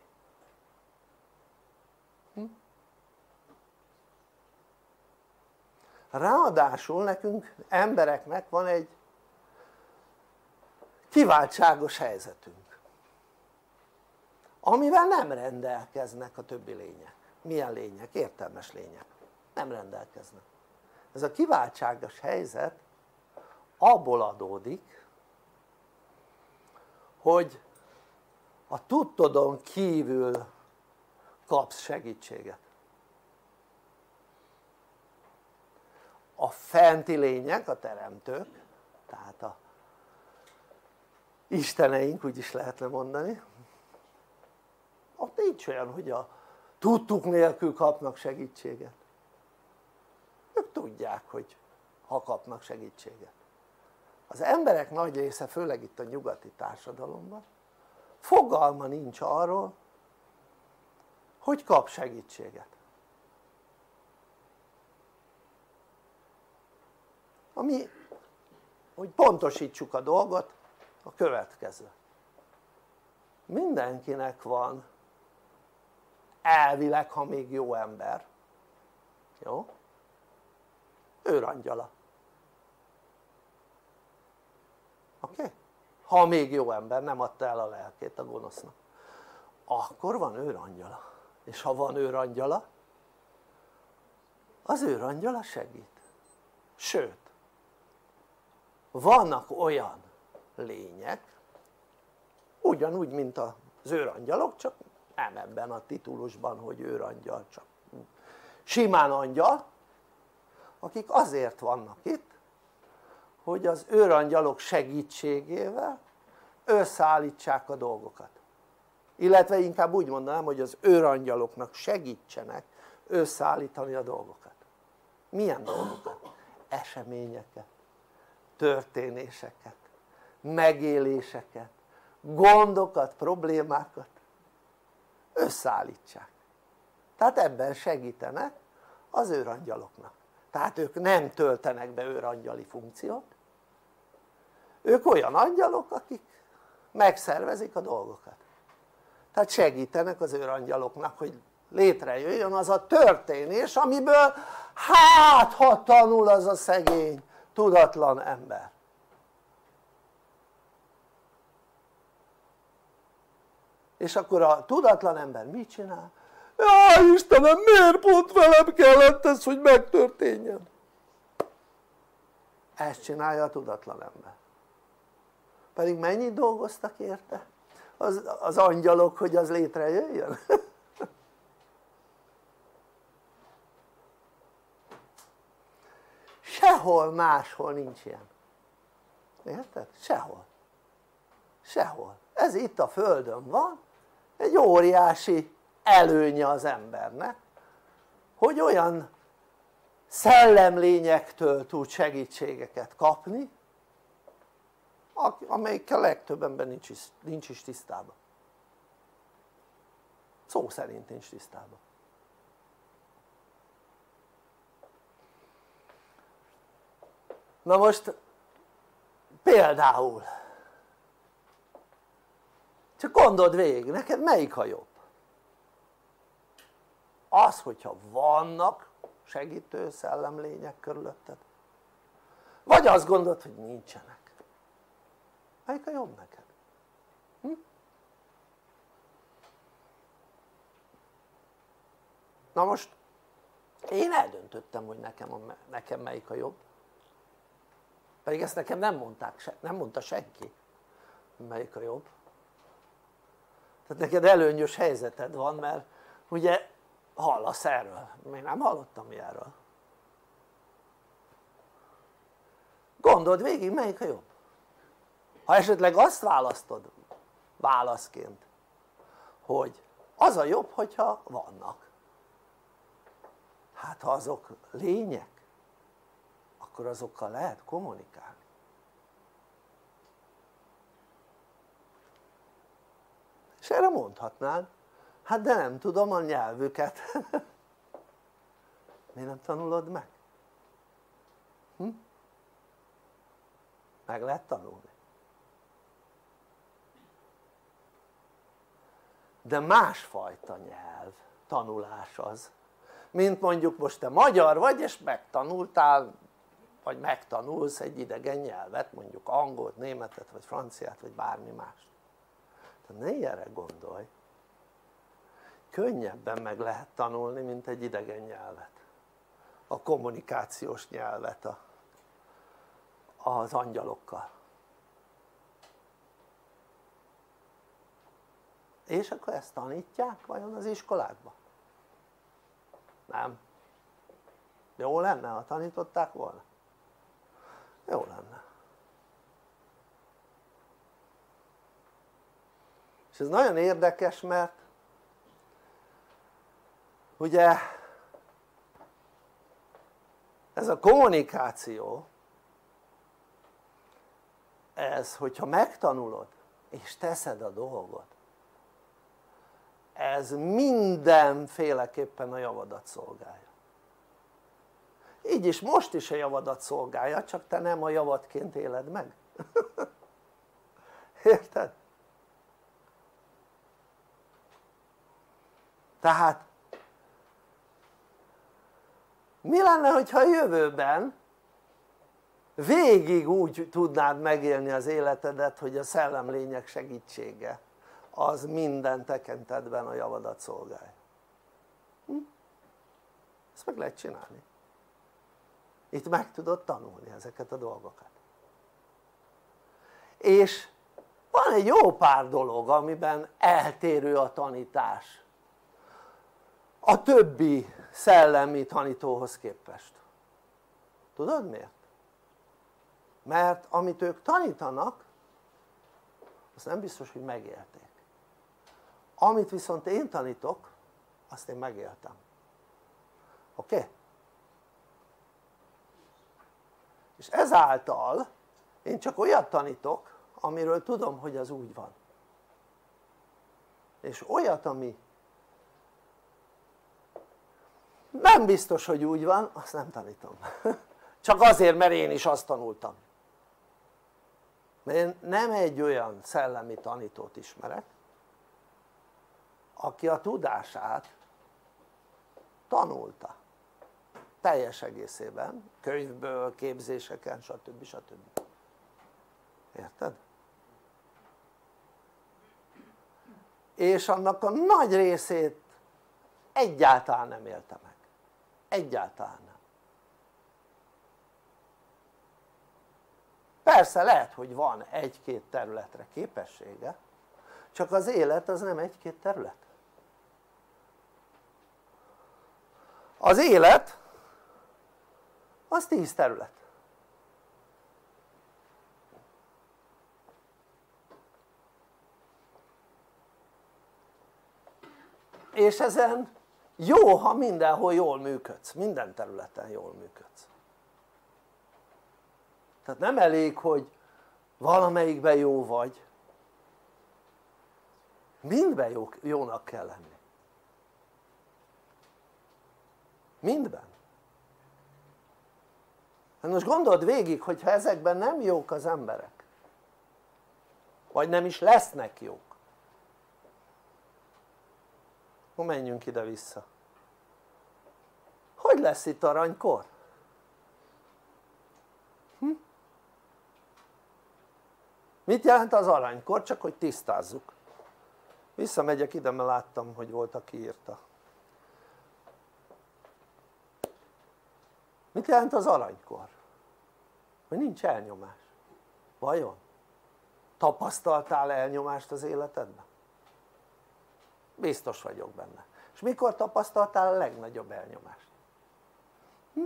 Speaker 1: hm? ráadásul nekünk embereknek van egy kiváltságos helyzetünk. Amivel nem rendelkeznek a többi lények. Milyen lények? értelmes lények. Nem rendelkeznek. Ez a kiváltságos helyzet abból adódik hogy a tudtodon kívül kapsz segítséget. A fenti lények, a teremtők tehát a isteneink úgy is lehetne mondani ott nincs olyan hogy a tudtuk nélkül kapnak segítséget. Ők tudják hogy ha kapnak segítséget. Az emberek nagy része főleg itt a nyugati társadalomban fogalma nincs arról hogy kap segítséget. Ami hogy pontosítsuk a dolgot a következő mindenkinek van elvileg ha még jó ember jó? őrangyala oké? Okay? ha még jó ember nem adta el a lelkét a gonosznak akkor van őrangyala és ha van őrangyala az őrangyala segít sőt vannak olyan lények. Ugyanúgy mint az őrangyalok csak nem ebben a titulusban hogy őrangyal csak simán angyal akik azért vannak itt hogy az őrangyalok segítségével összeállítsák a dolgokat. Illetve inkább úgy mondanám hogy az őrangyaloknak segítsenek összeállítani a dolgokat. Milyen dolgokat? eseményeket, történéseket, megéléseket, gondokat, problémákat összeállítsák. Tehát ebben segítenek az őrangyaloknak. Tehát ők nem töltenek be őrangyali funkciót. Ők olyan angyalok akik megszervezik a dolgokat. Tehát segítenek az őrangyaloknak hogy létrejöjjön az a történés amiből hát ha tanul az a szegény tudatlan ember és akkor a tudatlan ember mit csinál? jaj Istenem miért pont velem kellett ez hogy megtörténjen? Ezt csinálja a tudatlan ember. Pedig mennyit dolgoztak érte? Az, az angyalok hogy az létrejöjjön? Sehol máshol nincs ilyen. Érted? sehol. Sehol. Ez itt a földön van egy óriási előnye az embernek hogy olyan szellemlényektől tud segítségeket kapni amelyikkel legtöbb ember nincs is, nincs is tisztában. Szó szerint nincs tisztában. Na most például csak gondold végig, neked melyik a jobb? az hogyha vannak segítő szellemlények körülötted vagy azt gondolod hogy nincsenek melyik a jobb neked? Hm? na most én eldöntöttem hogy nekem, a, nekem melyik a jobb pedig ezt nekem nem mondták, nem mondta senki melyik a jobb tehát neked előnyös helyzeted van mert ugye hallasz erről? még nem hallottam ilyenről. Gondold végig melyik a jobb? Ha esetleg azt választod válaszként hogy az a jobb hogyha vannak. Hát ha azok lények akkor azokkal lehet kommunikálni és erre mondhatnád hát de nem tudom a nyelvüket miért nem tanulod meg? Hm? meg lehet tanulni de másfajta nyelv tanulás az mint mondjuk most te magyar vagy és megtanultál vagy megtanulsz egy idegen nyelvet mondjuk angolt, németet vagy franciát vagy bármi más tehát ne ilyenre gondolj. Könnyebben meg lehet tanulni mint egy idegen nyelvet. A kommunikációs nyelvet a, az angyalokkal. És akkor ezt tanítják vajon az iskolákban? nem. Jó lenne ha tanították volna? jó lenne és ez nagyon érdekes mert ugye ez a kommunikáció ez hogyha megtanulod és teszed a dolgot ez mindenféleképpen a javadat szolgálja így is most is a javadat szolgálja csak te nem a javadként éled meg érted? Tehát mi lenne hogyha a jövőben végig úgy tudnád megélni az életedet hogy a szellemlények segítsége az minden tekintetben a javadat szolgálja? Hm? ezt meg lehet csinálni. Itt meg tudod tanulni ezeket a dolgokat. És van egy jó pár dolog amiben eltérő a tanítás a többi szellemi tanítóhoz képest tudod miért? mert amit ők tanítanak azt nem biztos hogy megélték amit viszont én tanítok azt én megéltem oké? Okay? és ezáltal én csak olyat tanítok amiről tudom hogy az úgy van és olyat ami nem biztos hogy úgy van azt nem tanítom csak azért mert én is azt tanultam mert én nem egy olyan szellemi tanítót ismerek aki a tudását tanulta teljes egészében, könyvből, képzéseken stb. stb. érted? és annak a nagy részét egyáltalán nem élte meg egyáltalán nem. Persze lehet hogy van egy-két területre képessége csak az élet az nem egy-két terület. Az élet az tíz terület. És ezen jó ha mindenhol jól működsz, minden területen jól működsz. Tehát nem elég hogy valamelyikben jó vagy mindben jó, jónak kell lenni. Mindben. Hát most gondold végig hogyha ezekben nem jók az emberek vagy nem is lesznek jók akkor menjünk ide-vissza hogy lesz itt aranykor? Hm? mit jelent az aranykor? csak hogy tisztázzuk visszamegyek ide mert láttam hogy volt aki írta mit jelent az aranykor? hogy nincs elnyomás vajon? tapasztaltál elnyomást az életedben? Biztos vagyok benne. És mikor tapasztaltál a legnagyobb elnyomást? Hm?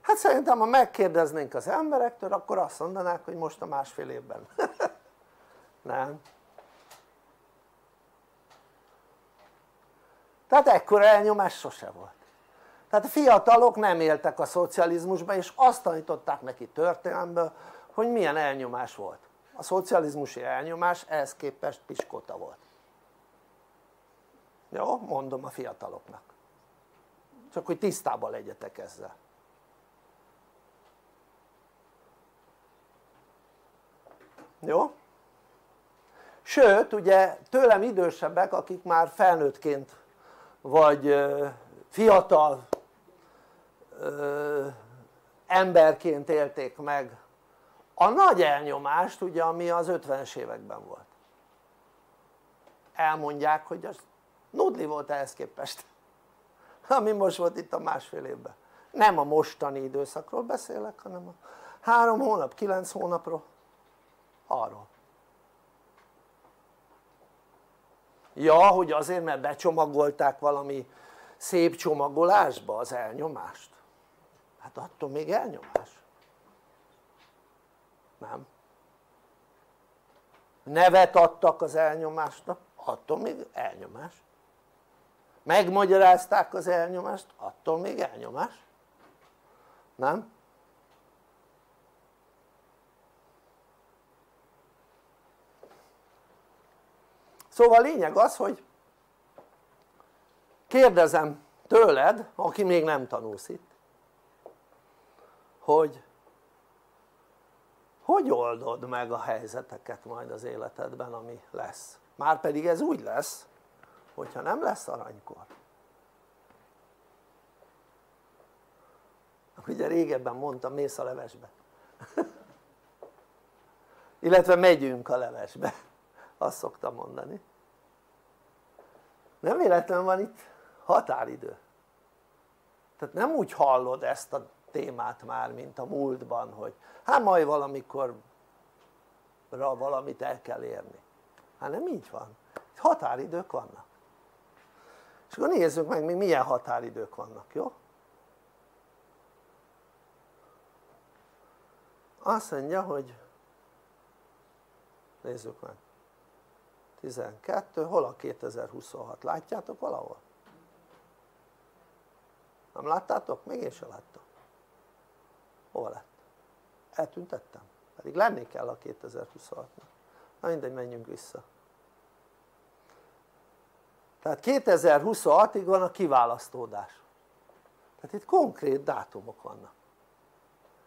Speaker 1: hát szerintem ha megkérdeznénk az emberektől akkor azt mondanák hogy most a másfél évben. Nem. Tehát ekkora elnyomás sose volt. Tehát a fiatalok nem éltek a szocializmusban és azt tanították neki történelmből hogy milyen elnyomás volt. A szocializmusi elnyomás ehhez képest piskota volt jó? mondom a fiataloknak csak hogy tisztában legyetek ezzel jó? sőt ugye tőlem idősebbek akik már felnőttként vagy fiatal emberként élték meg a nagy elnyomást ugye ami az 50-es években volt elmondják hogy az nudli volt ehhez képest. Ami most volt itt a másfél évben. Nem a mostani időszakról beszélek hanem a három hónap, kilenc hónapról. Arról. Ja hogy azért mert becsomagolták valami szép csomagolásba az elnyomást? Hát attól még elnyomás. Nem. Nevet adtak az elnyomásnak attól még elnyomás megmagyarázták az elnyomást attól még elnyomás nem? szóval a lényeg az hogy kérdezem tőled aki még nem tanulsz itt hogy hogy oldod meg a helyzeteket majd az életedben ami lesz márpedig ez úgy lesz hogyha nem lesz aranykor ugye régebben mondtam mész a levesbe. Illetve megyünk a levesbe. Azt szoktam mondani. Nem véletlen van itt határidő. Tehát nem úgy hallod ezt a témát már mint a múltban hogy hát majd valamikor valamit el kell érni. Hát nem így van. Határidők vannak és akkor nézzük meg még milyen határidők vannak, jó? azt mondja hogy nézzük meg 12, hol a 2026? látjátok valahol? nem láttátok? még én sem láttam hol lett? eltüntettem? pedig lenni kell a 2026-nak na mindegy menjünk vissza tehát 2026-ig van a kiválasztódás. Tehát itt konkrét dátumok vannak.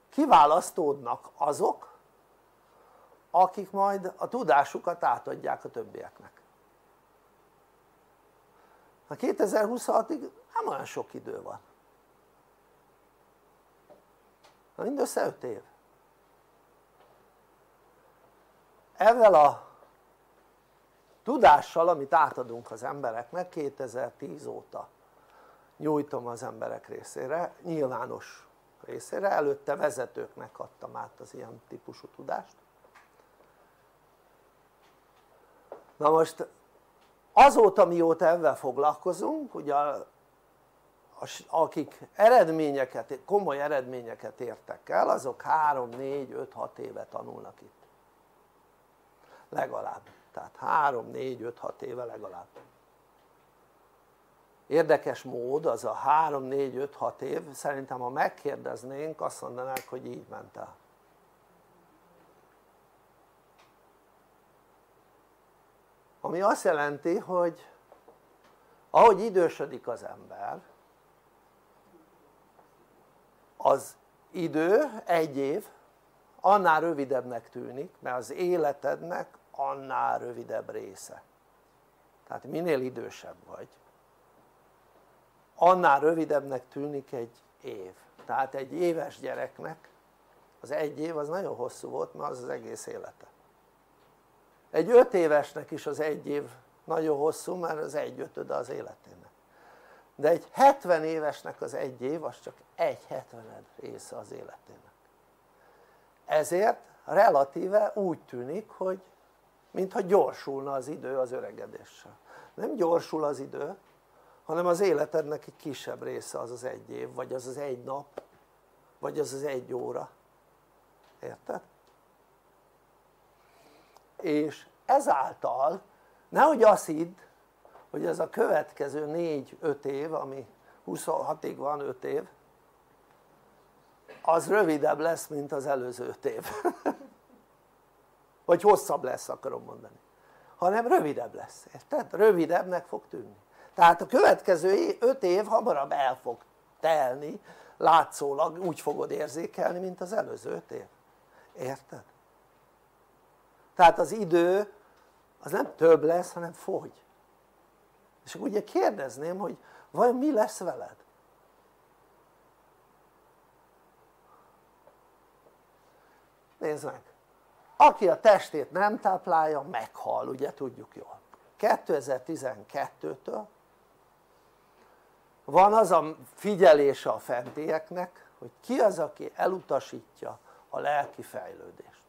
Speaker 1: Kiválasztódnak azok akik majd a tudásukat átadják a többieknek. A 2026-ig nem olyan sok idő van. Mindössze 5 év. Ezzel a tudással amit átadunk az embereknek 2010 óta. Nyújtom az emberek részére, nyilvános részére, előtte vezetőknek adtam át az ilyen típusú tudást. Na most azóta mióta ebben foglalkozunk ugye akik eredményeket, komoly eredményeket értek el azok 3, 4, 5, 6 éve tanulnak itt. Legalább tehát 3, 4, 5, 6 éve legalább. Érdekes mód az a 3, 4, 5, 6 év. Szerintem ha megkérdeznénk azt mondanák hogy így ment el. Ami azt jelenti hogy ahogy idősödik az ember az idő egy év annál rövidebbnek tűnik mert az életednek annál rövidebb része. Tehát minél idősebb vagy annál rövidebbnek tűnik egy év. Tehát egy éves gyereknek az egy év az nagyon hosszú volt mert az az egész élete. Egy öt évesnek is az egy év nagyon hosszú mert az egy ötöd az életének. De egy 70 évesnek az egy év az csak egy hetvened része az életének. Ezért relatíve úgy tűnik hogy mintha gyorsulna az idő az öregedéssel. Nem gyorsul az idő hanem az életednek egy kisebb része az az egy év vagy az az egy nap vagy az az egy óra. Érted? és ezáltal nehogy azt hidd hogy ez a következő 4-5 év ami 26-ig van 5 év az rövidebb lesz mint az előző 5 év vagy hosszabb lesz akarom mondani hanem rövidebb lesz, érted? rövidebbnek fog tűnni tehát a következő 5 év hamarabb el fog telni látszólag úgy fogod érzékelni mint az előző 5 év érted? tehát az idő az nem több lesz hanem fogy és akkor ugye kérdezném hogy vajon mi lesz veled? nézd meg aki a testét nem táplálja meghal ugye tudjuk jól 2012-től van az a figyelése a fentieknek hogy ki az aki elutasítja a lelki fejlődést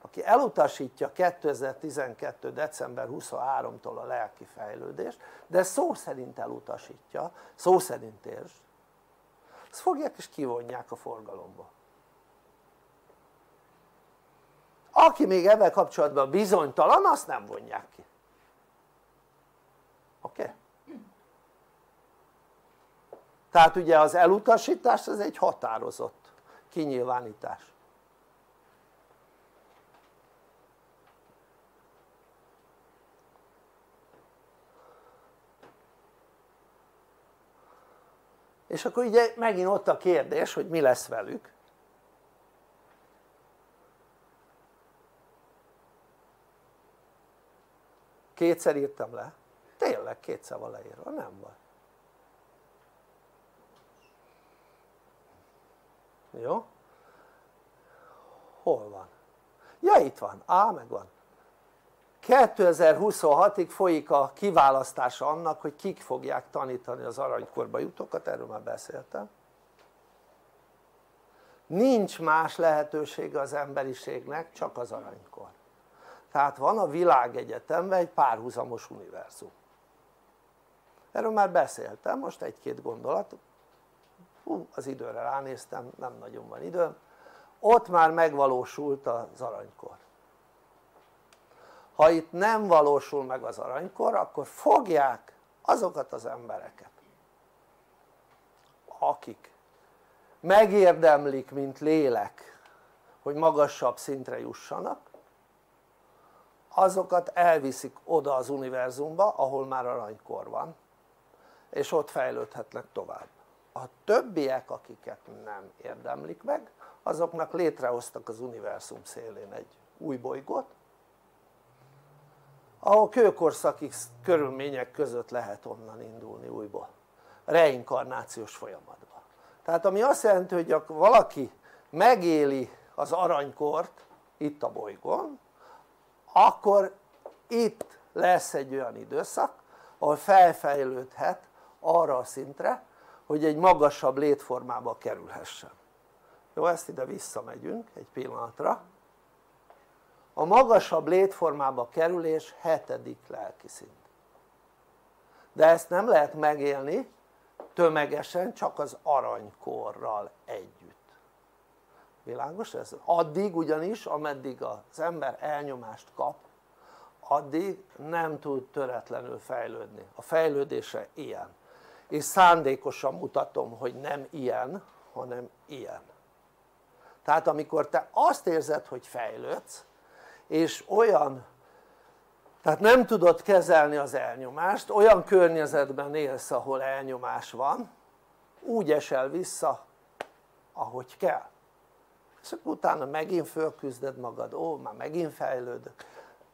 Speaker 1: aki elutasítja 2012. december 23-tól a lelki fejlődést de szó szerint elutasítja, szó szerint értsd azt fogják és kivonják a forgalomba aki még ebben kapcsolatban bizonytalan azt nem vonják ki oké? Okay? tehát ugye az elutasítás ez egy határozott kinyilvánítás és akkor ugye megint ott a kérdés hogy mi lesz velük kétszer írtam le. Tényleg kétszer van leírva, nem van jó? hol van? ja itt van, á megvan. 2026-ig folyik a kiválasztása annak hogy kik fogják tanítani az aranykorba jutókat, erről már beszéltem. Nincs más lehetősége az emberiségnek csak az aranykor tehát van a világegyetemben egy párhuzamos univerzum. Erről már beszéltem, most egy-két gondolat. Hú, az időre ránéztem, nem nagyon van időm. Ott már megvalósult az aranykor. Ha itt nem valósul meg az aranykor akkor fogják azokat az embereket akik megérdemlik mint lélek hogy magasabb szintre jussanak azokat elviszik oda az univerzumba ahol már aranykor van és ott fejlődhetnek tovább. A többiek akiket nem érdemlik meg azoknak létrehoztak az univerzum szélén egy új bolygót ahol kőkorszaki körülmények között lehet onnan indulni újból. Reinkarnációs folyamatban tehát ami azt jelenti hogy valaki megéli az aranykort itt a bolygón akkor itt lesz egy olyan időszak ahol felfejlődhet arra a szintre hogy egy magasabb létformába kerülhessen. Jó ezt ide visszamegyünk egy pillanatra. A magasabb létformába kerülés hetedik lelki szint. De ezt nem lehet megélni tömegesen csak az aranykorral együtt világos ez? addig ugyanis ameddig az ember elnyomást kap addig nem tud töretlenül fejlődni. A fejlődése ilyen. És szándékosan mutatom hogy nem ilyen hanem ilyen. Tehát amikor te azt érzed hogy fejlődsz és olyan tehát nem tudod kezelni az elnyomást, olyan környezetben élsz ahol elnyomás van úgy esel vissza ahogy kell és akkor utána megint fölküzded magad, ó már megint fejlődök.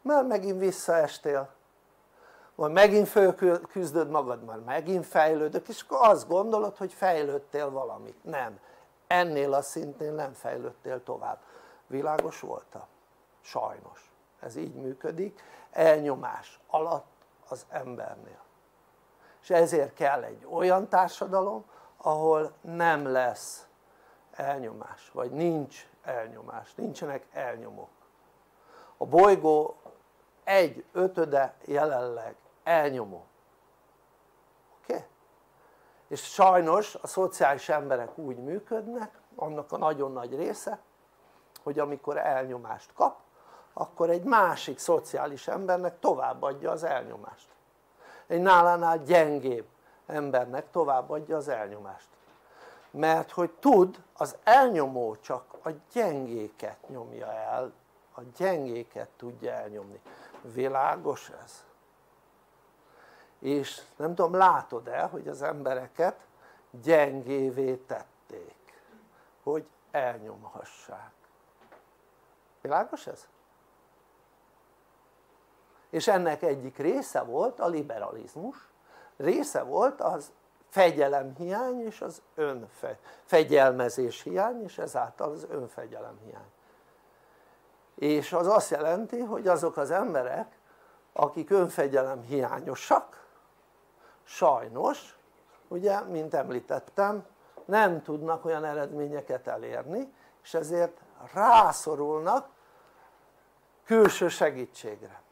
Speaker 1: Már megint visszaestél. Vagy megint fölküzdöd magad, már megint fejlődök. És akkor azt gondolod hogy fejlődtél valamit, nem. Ennél a szintén nem fejlődtél tovább. Világos voltam? sajnos. Ez így működik. Elnyomás alatt az embernél. És ezért kell egy olyan társadalom ahol nem lesz elnyomás vagy nincs elnyomás, nincsenek elnyomók a bolygó egy ötöde jelenleg elnyomó oké? Okay? és sajnos a szociális emberek úgy működnek annak a nagyon nagy része hogy amikor elnyomást kap akkor egy másik szociális embernek továbbadja az elnyomást egy nálánál gyengébb embernek továbbadja az elnyomást mert hogy tud az elnyomó csak a gyengéket nyomja el a gyengéket tudja elnyomni világos ez? és nem tudom látod-e hogy az embereket gyengévé tették hogy elnyomhassák világos ez? és ennek egyik része volt a liberalizmus része volt az fegyelemhiány és az önfegyelmezés hiány és ezáltal az önfegyelem hiány. És az azt jelenti hogy azok az emberek akik önfegyelem hiányosak sajnos ugye mint említettem nem tudnak olyan eredményeket elérni és ezért rászorulnak külső segítségre.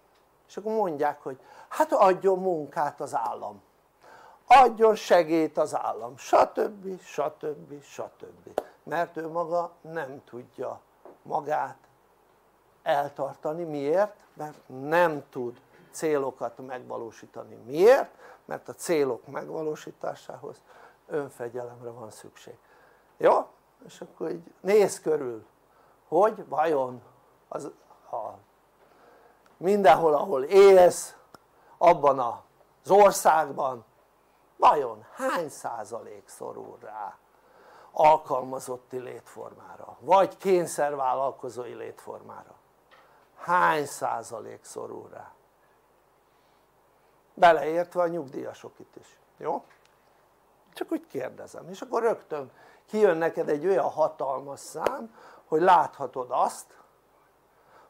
Speaker 1: És akkor mondják hogy hát adjon munkát az állam adjon segélyt az állam stb. stb. stb. mert ő maga nem tudja magát eltartani, miért? mert nem tud célokat megvalósítani, miért? mert a célok megvalósításához önfegyelemre van szükség jó? és akkor így néz körül hogy vajon az, a, mindenhol ahol élsz abban az országban vajon hány százalék szorul rá alkalmazotti létformára vagy kényszervállalkozói létformára? Hány százalék szorul rá? Beleértve a nyugdíjasokit is, jó? csak úgy kérdezem és akkor rögtön kijön neked egy olyan hatalmas szám hogy láthatod azt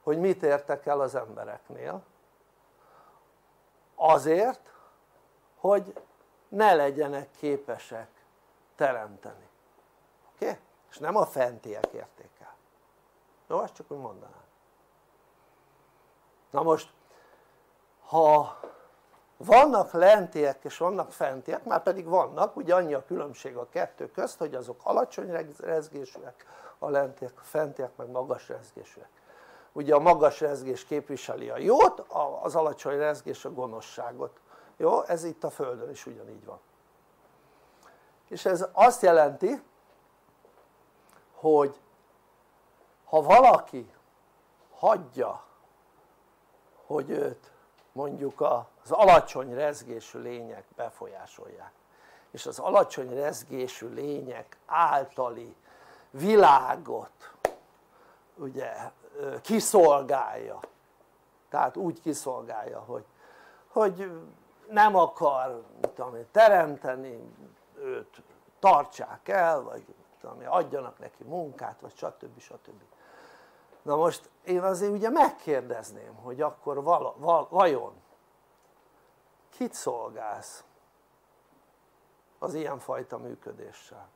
Speaker 1: hogy mit értek el az embereknél. Azért hogy ne legyenek képesek teremteni oké? És nem a fentiek érték el jó? azt csak úgy mondanám na most ha vannak lentiek és vannak fentiek, már pedig vannak, ugye annyi a különbség a kettő közt, hogy azok alacsony rezgésűek, a lentiek, a fentiek meg magas rezgésűek. Ugye a magas rezgés képviseli a jót, az alacsony rezgés a gonoszságot. Jó? Ez itt a Földön is ugyanígy van. És ez azt jelenti, hogy ha valaki hagyja, hogy őt mondjuk az alacsony rezgésű lények befolyásolják és az alacsony rezgésű lények általi világot ugye kiszolgálja tehát úgy kiszolgálja hogy, hogy nem akar tudom, teremteni őt tartsák el vagy tudom, adjanak neki munkát vagy stb. stb. Na most én azért ugye megkérdezném hogy akkor vala, val, vajon kit szolgálsz az ilyenfajta működéssel?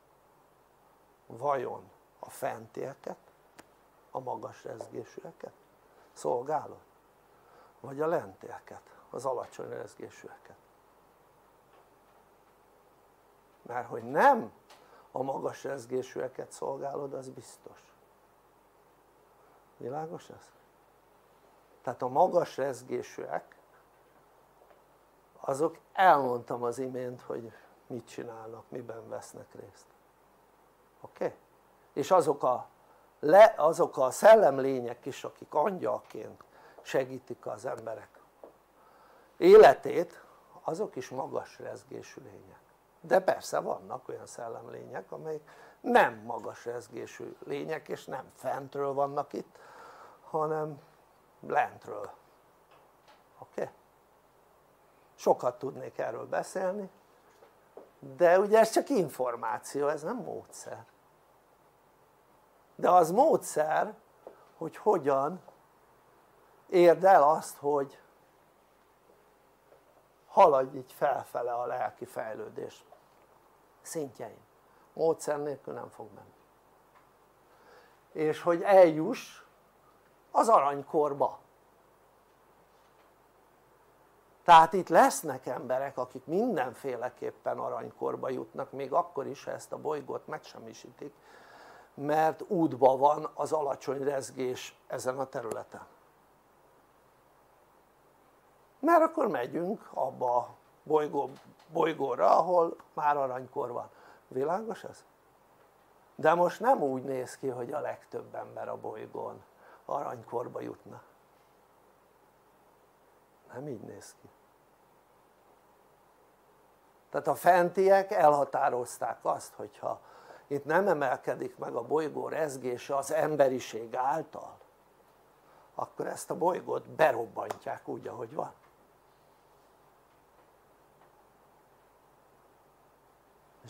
Speaker 1: Vajon a fentieket a magas rezgésűeket szolgálod? Vagy a lentieket az alacsony rezgésűeket mert hogy nem a magas rezgésűeket szolgálod az biztos világos ez? tehát a magas rezgésűek azok elmondtam az imént hogy mit csinálnak, miben vesznek részt oké? Okay? és azok a, le, azok a szellemlények is akik angyalként segítik az emberek életét azok is magas rezgésű lények de persze vannak olyan szellemlények amelyek nem magas rezgésű lények és nem fentről vannak itt hanem lentről oké? Okay? sokat tudnék erről beszélni de ugye ez csak információ, ez nem módszer de az módszer hogy hogyan érd el azt hogy haladj így felfele a lelki fejlődés szintjein. Módszer nélkül nem fog menni. És hogy eljuss az aranykorba. Tehát itt lesznek emberek akik mindenféleképpen aranykorba jutnak még akkor is ha ezt a bolygót megsemmisítik mert útban van az alacsony rezgés ezen a területen mert akkor megyünk abba a bolygó, bolygóra ahol már aranykor van, világos ez? de most nem úgy néz ki hogy a legtöbb ember a bolygón aranykorba jutna. Nem így néz ki. Tehát a fentiek elhatározták azt hogyha itt nem emelkedik meg a bolygó rezgése az emberiség által akkor ezt a bolygót berobbantják úgy ahogy van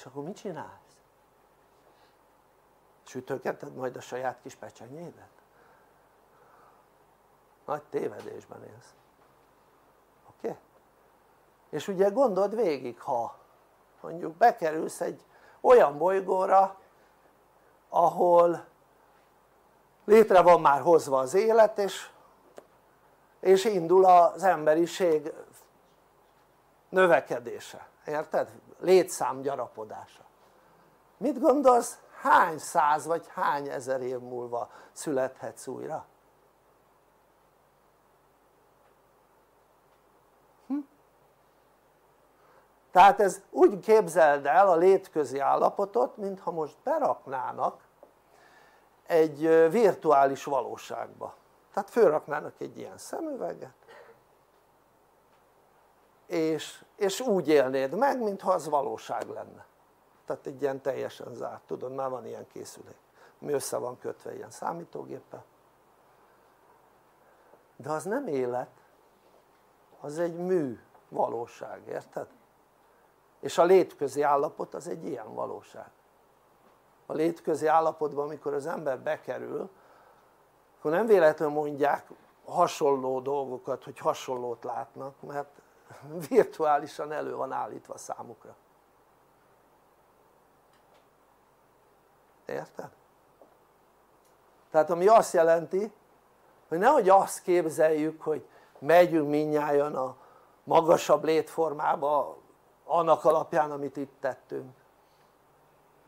Speaker 1: és akkor mit csinálsz? sütögeted majd a saját kis pecsenyédet? nagy tévedésben élsz oké? És ugye gondold végig ha mondjuk bekerülsz egy olyan bolygóra ahol létre van már hozva az élet és, és indul az emberiség növekedése, érted? Létszám gyarapodása mit gondolsz hány száz vagy hány ezer év múlva születhetsz újra? Hm? tehát ez úgy képzeld el a létközi állapotot mintha most beraknának egy virtuális valóságba tehát fölraknának egy ilyen szemüveget és, és úgy élnéd meg mintha az valóság lenne. Tehát egy ilyen teljesen zárt, tudod már van ilyen készülék. Ami össze van kötve ilyen számítógéppel. De az nem élet az egy mű valóság, érted? és a létközi állapot az egy ilyen valóság. A létközi állapotban amikor az ember bekerül akkor nem véletlenül mondják hasonló dolgokat hogy hasonlót látnak mert virtuálisan elő van állítva számukra. Érted? tehát ami azt jelenti hogy nehogy azt képzeljük hogy megyünk minnyáján a magasabb létformába annak alapján amit itt tettünk.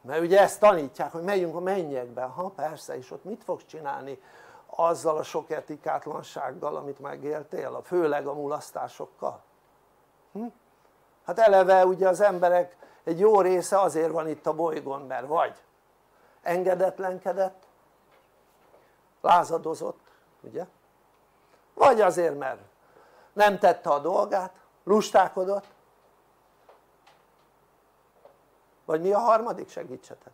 Speaker 1: Mert ugye ezt tanítják hogy megyünk a mennyekbe, ha persze és ott mit fogsz csinálni azzal a sok etikátlansággal amit megéltél, főleg a mulasztásokkal hm? hát eleve ugye az emberek egy jó része azért van itt a bolygón mert vagy engedetlenkedett lázadozott ugye? Vagy azért mert nem tette a dolgát lustákodott. Vagy mi a harmadik? Segítsetek.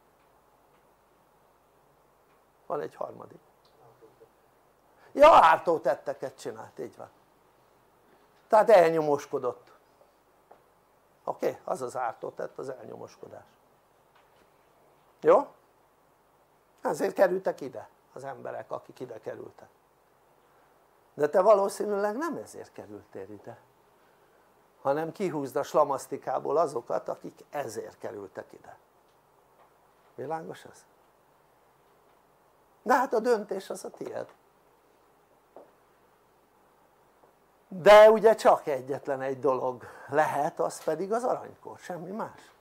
Speaker 1: Van egy harmadik. Ja ártó tetteket csinált így van. Tehát elnyomoskodott oké? Az az ártó tett az elnyomoskodás jó? ezért kerültek ide az emberek akik ide kerültek de te valószínűleg nem ezért kerültél ide hanem kihúzd a slamasztikából azokat akik ezért kerültek ide világos ez? de hát a döntés az a tiéd de ugye csak egyetlen egy dolog lehet az pedig az aranykor, semmi más.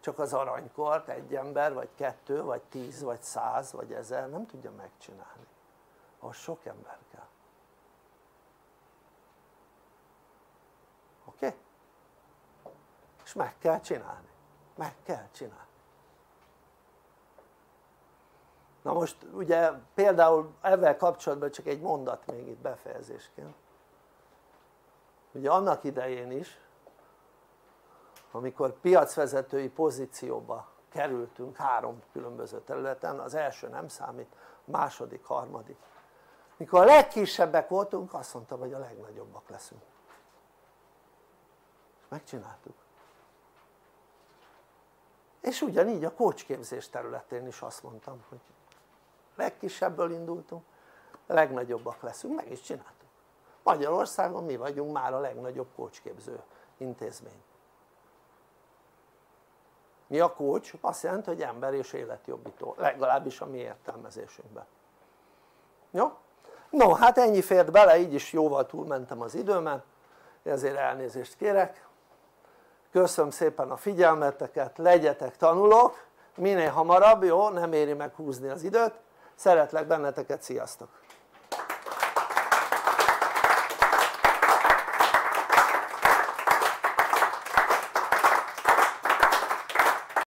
Speaker 1: Csak az aranykort egy ember vagy kettő vagy tíz vagy száz vagy ezer nem tudja megcsinálni. Az sok ember kell. Oké? Okay? és meg kell csinálni. Meg kell csinálni. Na most ugye például ezzel kapcsolatban csak egy mondat még itt befejezésként ugye annak idején is amikor piacvezetői pozícióba kerültünk három különböző területen, az első nem számít, második, harmadik. Mikor a legkisebbek voltunk azt mondtam hogy a legnagyobbak leszünk. Megcsináltuk. És ugyanígy a kócsképzés területén is azt mondtam hogy legkisebből indultunk legnagyobbak leszünk, meg is csináltuk Magyarországon mi vagyunk már a legnagyobb kócsképző intézmény mi a coach? azt jelenti hogy ember és életjobbító, legalábbis a mi értelmezésünkben jó? no hát ennyi fért bele, így is jóval túlmentem az időmen ezért elnézést kérek köszönöm szépen a figyelmeteket, legyetek tanulók minél hamarabb, jó? nem éri meg húzni az időt szeretlek benneteket, sziasztok!